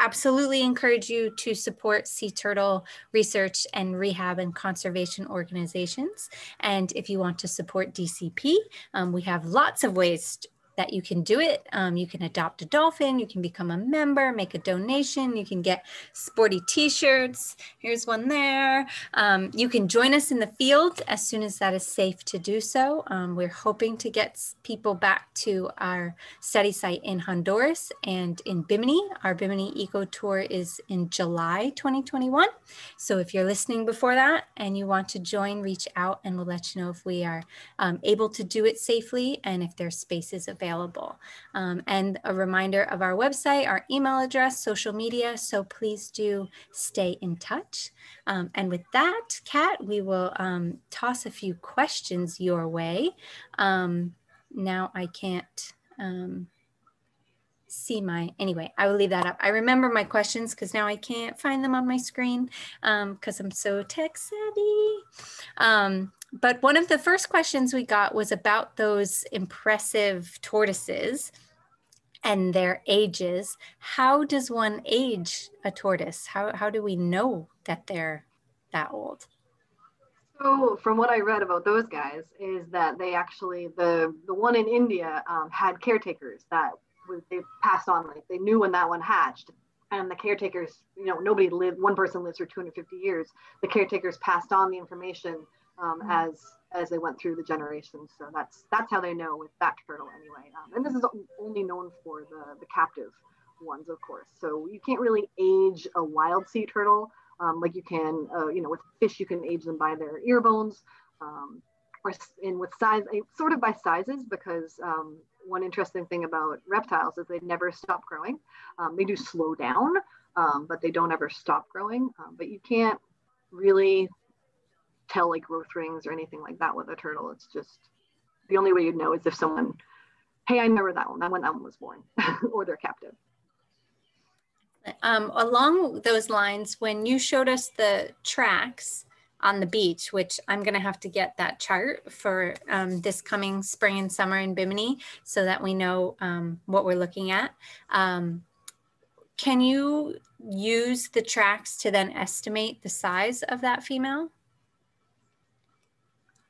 absolutely encourage you to support sea turtle research and rehab and conservation organizations. And if you want to support DCP, um, we have lots of ways that you can do it. Um, you can adopt a dolphin, you can become a member, make a donation, you can get sporty t-shirts. Here's one there. Um, you can join us in the field as soon as that is safe to do so. Um, we're hoping to get people back to our study site in Honduras and in Bimini. Our Bimini Eco Tour is in July 2021. So if you're listening before that and you want to join, reach out and we'll let you know if we are um, able to do it safely and if there's spaces available available. Um, and a reminder of our website, our email address, social media. So please do stay in touch. Um, and with that, Kat, we will um, toss a few questions your way. Um, now I can't um, see my, anyway, I will leave that up. I remember my questions because now I can't find them on my screen because um, I'm so tech savvy. Um, but one of the first questions we got was about those impressive tortoises and their ages. How does one age a tortoise? How, how do we know that they're that old?
So, from what I read about those guys, is that they actually the the one in India um, had caretakers that they passed on. Like they knew when that one hatched, and the caretakers, you know, nobody lived. One person lives for 250 years. The caretakers passed on the information um, mm-hmm. as as they went through the generations. So that's that's how they know with that turtle anyway. Um, and this is only known for the the captive ones, of course. So you can't really age a wild sea turtle um, like you can, uh, you know, with fish you can age them by their ear bones. Um, or in with size, sort of by sizes, because um, one interesting thing about reptiles is they never stop growing. Um, they do slow down, um, but they don't ever stop growing. Um, but you can't really tell like growth rings or anything like that with a turtle. It's just the only way you'd know is if someone, hey, I remember that one, that when that one was born, or they're captive.
Um, along those lines, when you showed us the tracks on the beach, which I'm going to have to get that chart for um, this coming spring and summer in Bimini so that we know um, what we're looking at. Um, can you use the tracks to then estimate the size of that female?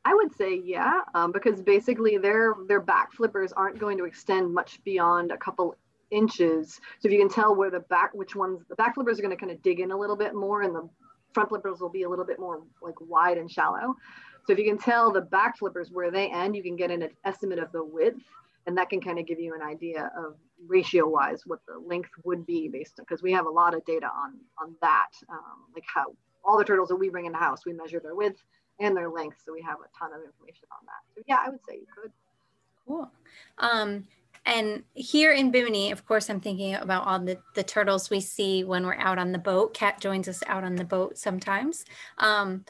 I would say yeah, um, because basically their their back flippers aren't going to extend much beyond a couple inches. So if you can tell where the back, which ones the back flippers are going to kind of dig in a little bit more, and the front flippers will be a little bit more like wide and shallow. So if you can tell the back flippers where they end, you can get an estimate of the width, and that can kind of give you an idea of ratio wise what the length would be based on because we have a lot of data on on that, um, like how all the turtles that we bring in the house, we measure their width and their length. So we have a ton of information on that. So yeah, I would say you could.
Cool. Um, and here in Bimini, of course, I'm thinking about all the, the turtles we see when we're out on the boat. Kat joins us out on the boat sometimes. Um,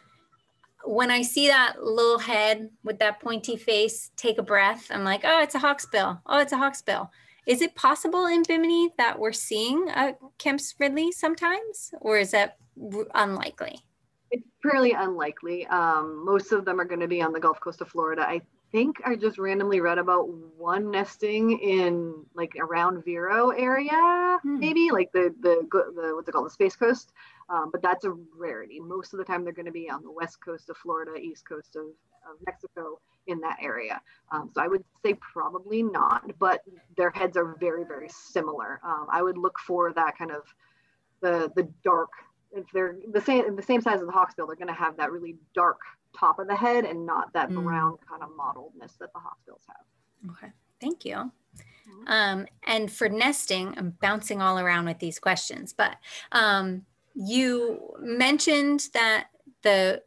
when I see that little head with that pointy face, take a breath, I'm like, oh, it's a hawksbill. Oh, it's a hawksbill. Is it possible in Bimini that we're seeing a Kemp's Ridley sometimes, or is that unlikely?
It's fairly unlikely. Um, most of them are going to be on the Gulf Coast of Florida. I think I just randomly read about one nesting in like around Vero area, hmm. maybe like the, the the what's it called, the Space Coast. Um, but that's a rarity. Most of the time, they're going to be on the west coast of Florida, east coast of, of Mexico, in that area. Um, so I would say probably not, but their heads are very, very similar. Um, I would look for that kind of the the dark. If they're the same the same size as the hawksbill, they're going to have that really dark top of the head and not that mm. brown kind of mottledness that the hawksbills have.
Okay, thank you. Mm-hmm. Um, and for nesting, I'm bouncing all around with these questions, but um, you mentioned that the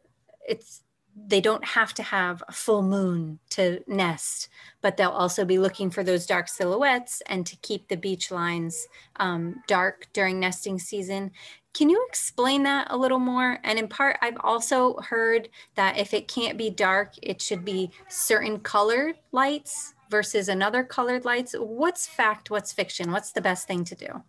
it's they don't have to have a full moon to nest, but they'll also be looking for those dark silhouettes and to keep the beach lines um, dark during nesting season. Can you explain that a little more? And in part, I've also heard that if it can't be dark, it should be certain colored lights versus another colored lights. What's fact? What's fiction? What's the best thing to do?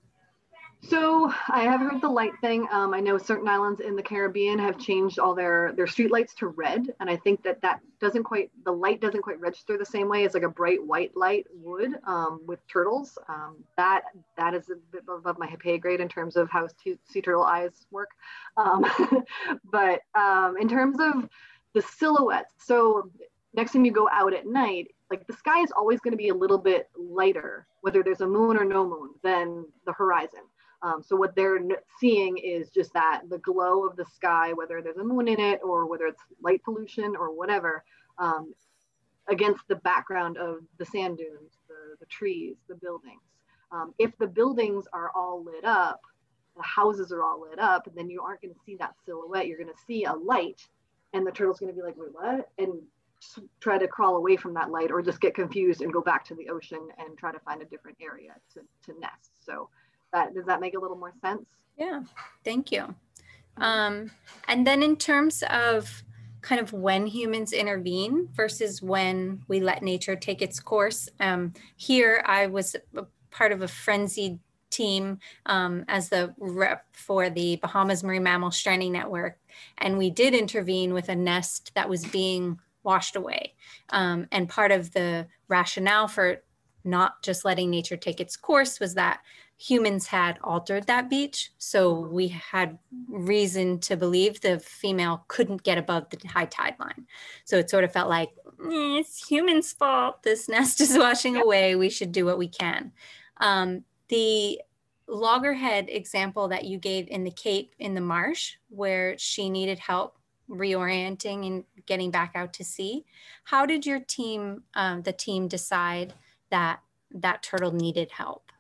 So I have heard the light thing. Um, I know certain islands in the Caribbean have changed all their their street lights to red, and I think that that doesn't quite the light doesn't quite register the same way as like a bright white light would um, with turtles. Um, that that is a bit above my pay grade in terms of how sea turtle eyes work. Um, but um, in terms of the silhouettes, so next time you go out at night, like the sky is always going to be a little bit lighter, whether there's a moon or no moon, than the horizon. Um, so what they're seeing is just that the glow of the sky, whether there's a moon in it or whether it's light pollution or whatever, um, against the background of the sand dunes, the, the trees, the buildings. Um, if the buildings are all lit up, the houses are all lit up, and then you aren't going to see that silhouette. You're going to see a light, and the turtle's going to be like, wait, what? And try to crawl away from that light or just get confused and go back to the ocean and try to find a different area to, to nest. So that does that make a little more sense?
Yeah, thank you. Um, and then in terms of kind of when humans intervene versus when we let nature take its course. Um, here, I was part of a frenzied team um, as the rep for the Bahamas Marine Mammal Stranding Network. And we did intervene with a nest that was being washed away. Um, and part of the rationale for not just letting nature take its course was that humans had altered that beach. So we had reason to believe the female couldn't get above the high tide line. So it sort of felt like eh, it's humans' fault. This nest is washing away. We should do what we can. Um, the loggerhead example that you gave in the Cape in the marsh, where she needed help reorienting and getting back out to sea, how did your team, um, the team, decide that that turtle needed help?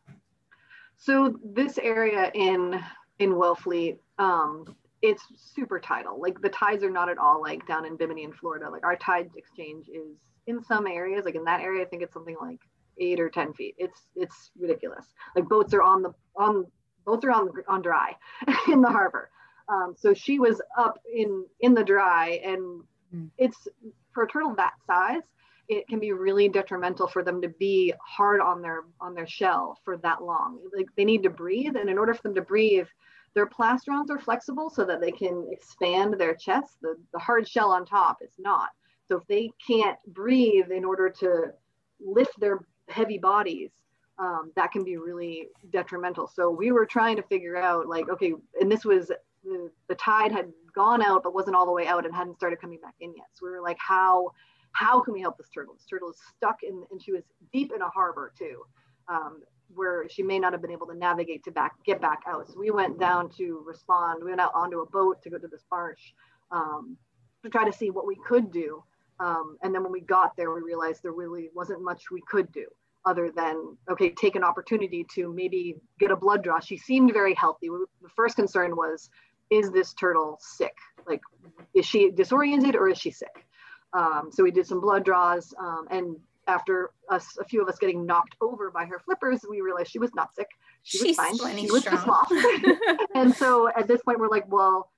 So this area in in Wellfleet, um, it's super tidal. Like the tides are not at all like down in Bimini in Florida. Like our tide exchange is in some areas, like in that area, I think it's something like eight or ten feet. It's it's ridiculous. Like boats are on the on boats are on on dry in the harbor. Um, so she was up in in the dry, and mm. it's for a turtle that size it can be really detrimental for them to be hard on their on their shell for that long. Like they need to breathe, and in order for them to breathe, their plastrons are flexible so that they can expand their chest. The, the hard shell on top is not. So if they can't breathe in order to lift their heavy bodies, um, that can be really detrimental. So we were trying to figure out like, okay, and this was the, the tide had gone out but wasn't all the way out and hadn't started coming back in yet. So we were like, how how can we help this turtle? This turtle is stuck in, and she was deep in a harbor too, um, where she may not have been able to navigate to back get back out. So we went down to respond. We went out onto a boat to go to this marsh um, to try to see what we could do. Um, and then when we got there, we realized there really wasn't much we could do other than okay, take an opportunity to maybe get a blood draw. She seemed very healthy. The first concern was, is this turtle sick? Like, is she disoriented or is she sick? Um, so we did some blood draws, um, and after us, a few of us getting knocked over by her flippers, we realized she was not sick. She She's was fine. She was just lost. and so at this point, we're like, well,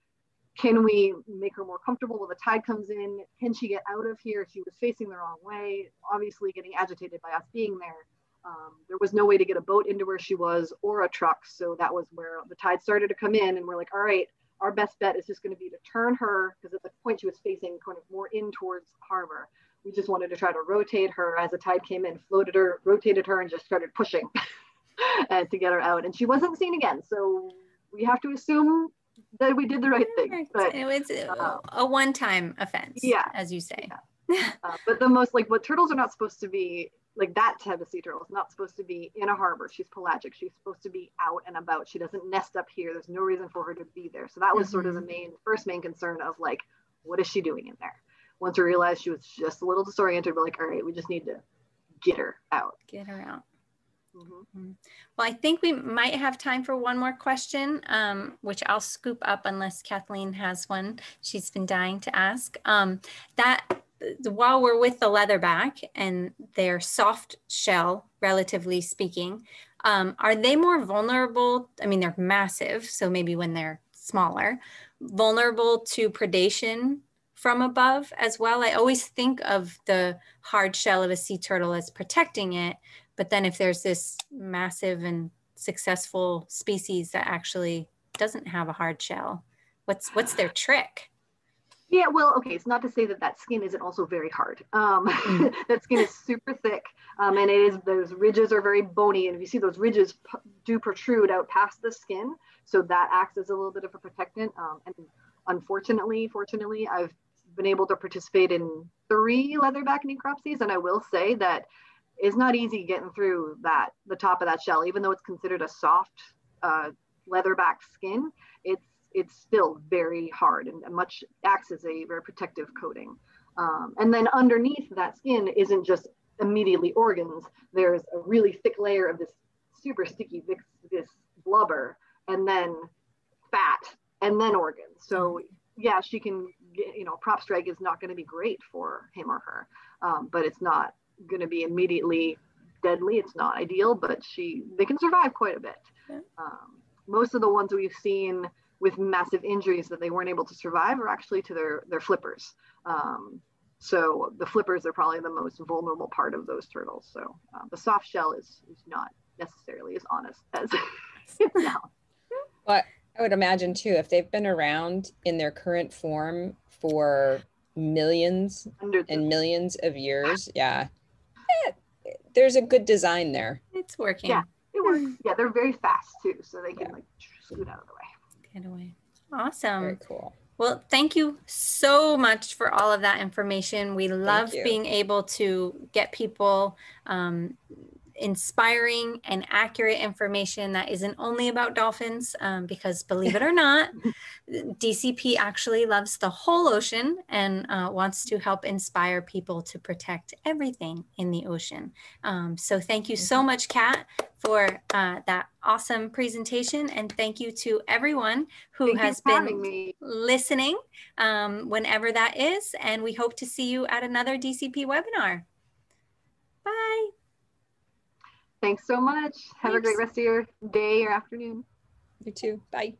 can we make her more comfortable when the tide comes in? Can she get out of here? She was facing the wrong way, obviously getting agitated by us being there. Um, there was no way to get a boat into where she was or a truck. So that was where the tide started to come in. And we're like, all right, our best bet is just going to be to turn her because at the point she was facing kind of more in towards harbor. We just wanted to try to rotate her as the tide came in, floated her, rotated her, and just started pushing and to get her out. And she wasn't seen again. So we have to assume that we did the right thing. But
it was uh, a one-time offense.
Yeah,
as you say.
Yeah. uh, but the most like what turtles are not supposed to be like that type of sea turtle is not supposed to be in a harbor. She's pelagic. She's supposed to be out and about. She doesn't nest up here. There's no reason for her to be there. So that was mm-hmm. sort of the mm-hmm. main first main concern of like, what is she doing in there? Once we realized she was just a little disoriented, we're like, all right, we just need to get her out.
Get her out. Mm-hmm. mm-hmm. Well, I think we might have time for one more question, um, which I'll scoop up unless Kathleen has one. She's been dying to ask. Um, that while we're with the leatherback and their soft shell, relatively speaking, um, are they more vulnerable? I mean, they're massive, so maybe when they're smaller, vulnerable to predation from above as well. I always think of the hard shell of a sea turtle as protecting it, but then if there's this massive and successful species that actually doesn't have a hard shell, what's what's their trick?
Yeah, well, okay, it's not to say that that skin isn't also very hard. Um, mm. that skin is super thick, um, and it is those ridges are very bony, and if you see those ridges p- do protrude out past the skin, so that acts as a little bit of a protectant. Um, and unfortunately, fortunately, I've been able to participate in three leatherback necropsies, and I will say that it's not easy getting through that the top of that shell, even though it's considered a soft uh, leatherback skin. It's it's still very hard and much acts as a very protective coating. Um, and then underneath that skin isn't just immediately organs. There's a really thick layer of this super sticky this, this blubber, and then fat, and then organs. So yeah, she can get, you know, prop strike is not going to be great for him or her, um, but it's not going to be immediately deadly. It's not ideal, but she they can survive quite a bit. Um, most of the ones we've seen with massive injuries that they weren't able to survive are actually to their, their flippers. Um, so the flippers are probably the most vulnerable part of those turtles. So uh, the soft shell is, is not necessarily as honest as it sounds.
But I would imagine too, if they've been around in their current form for millions Hundreds and of millions of years, yeah, eh, there's a good design there.
It's working.
Yeah, it works. Yeah, they're very fast too, so they can yeah. like scoot out of the way
away. Awesome.
Very cool.
Well, thank you so much for all of that information. We love being able to get people um, inspiring and accurate information that isn't only about dolphins, um, because believe it or not, DCP actually loves the whole ocean and uh, wants to help inspire people to protect everything in the ocean. Um, so thank you so mm-hmm. much, Kat, for uh, that awesome presentation. And thank you to everyone who
thank
has been listening um, whenever that is. And we hope to see you at another DCP webinar. Bye.
Thanks so much. Have Thanks. a great rest of your day or afternoon.
You too. Bye.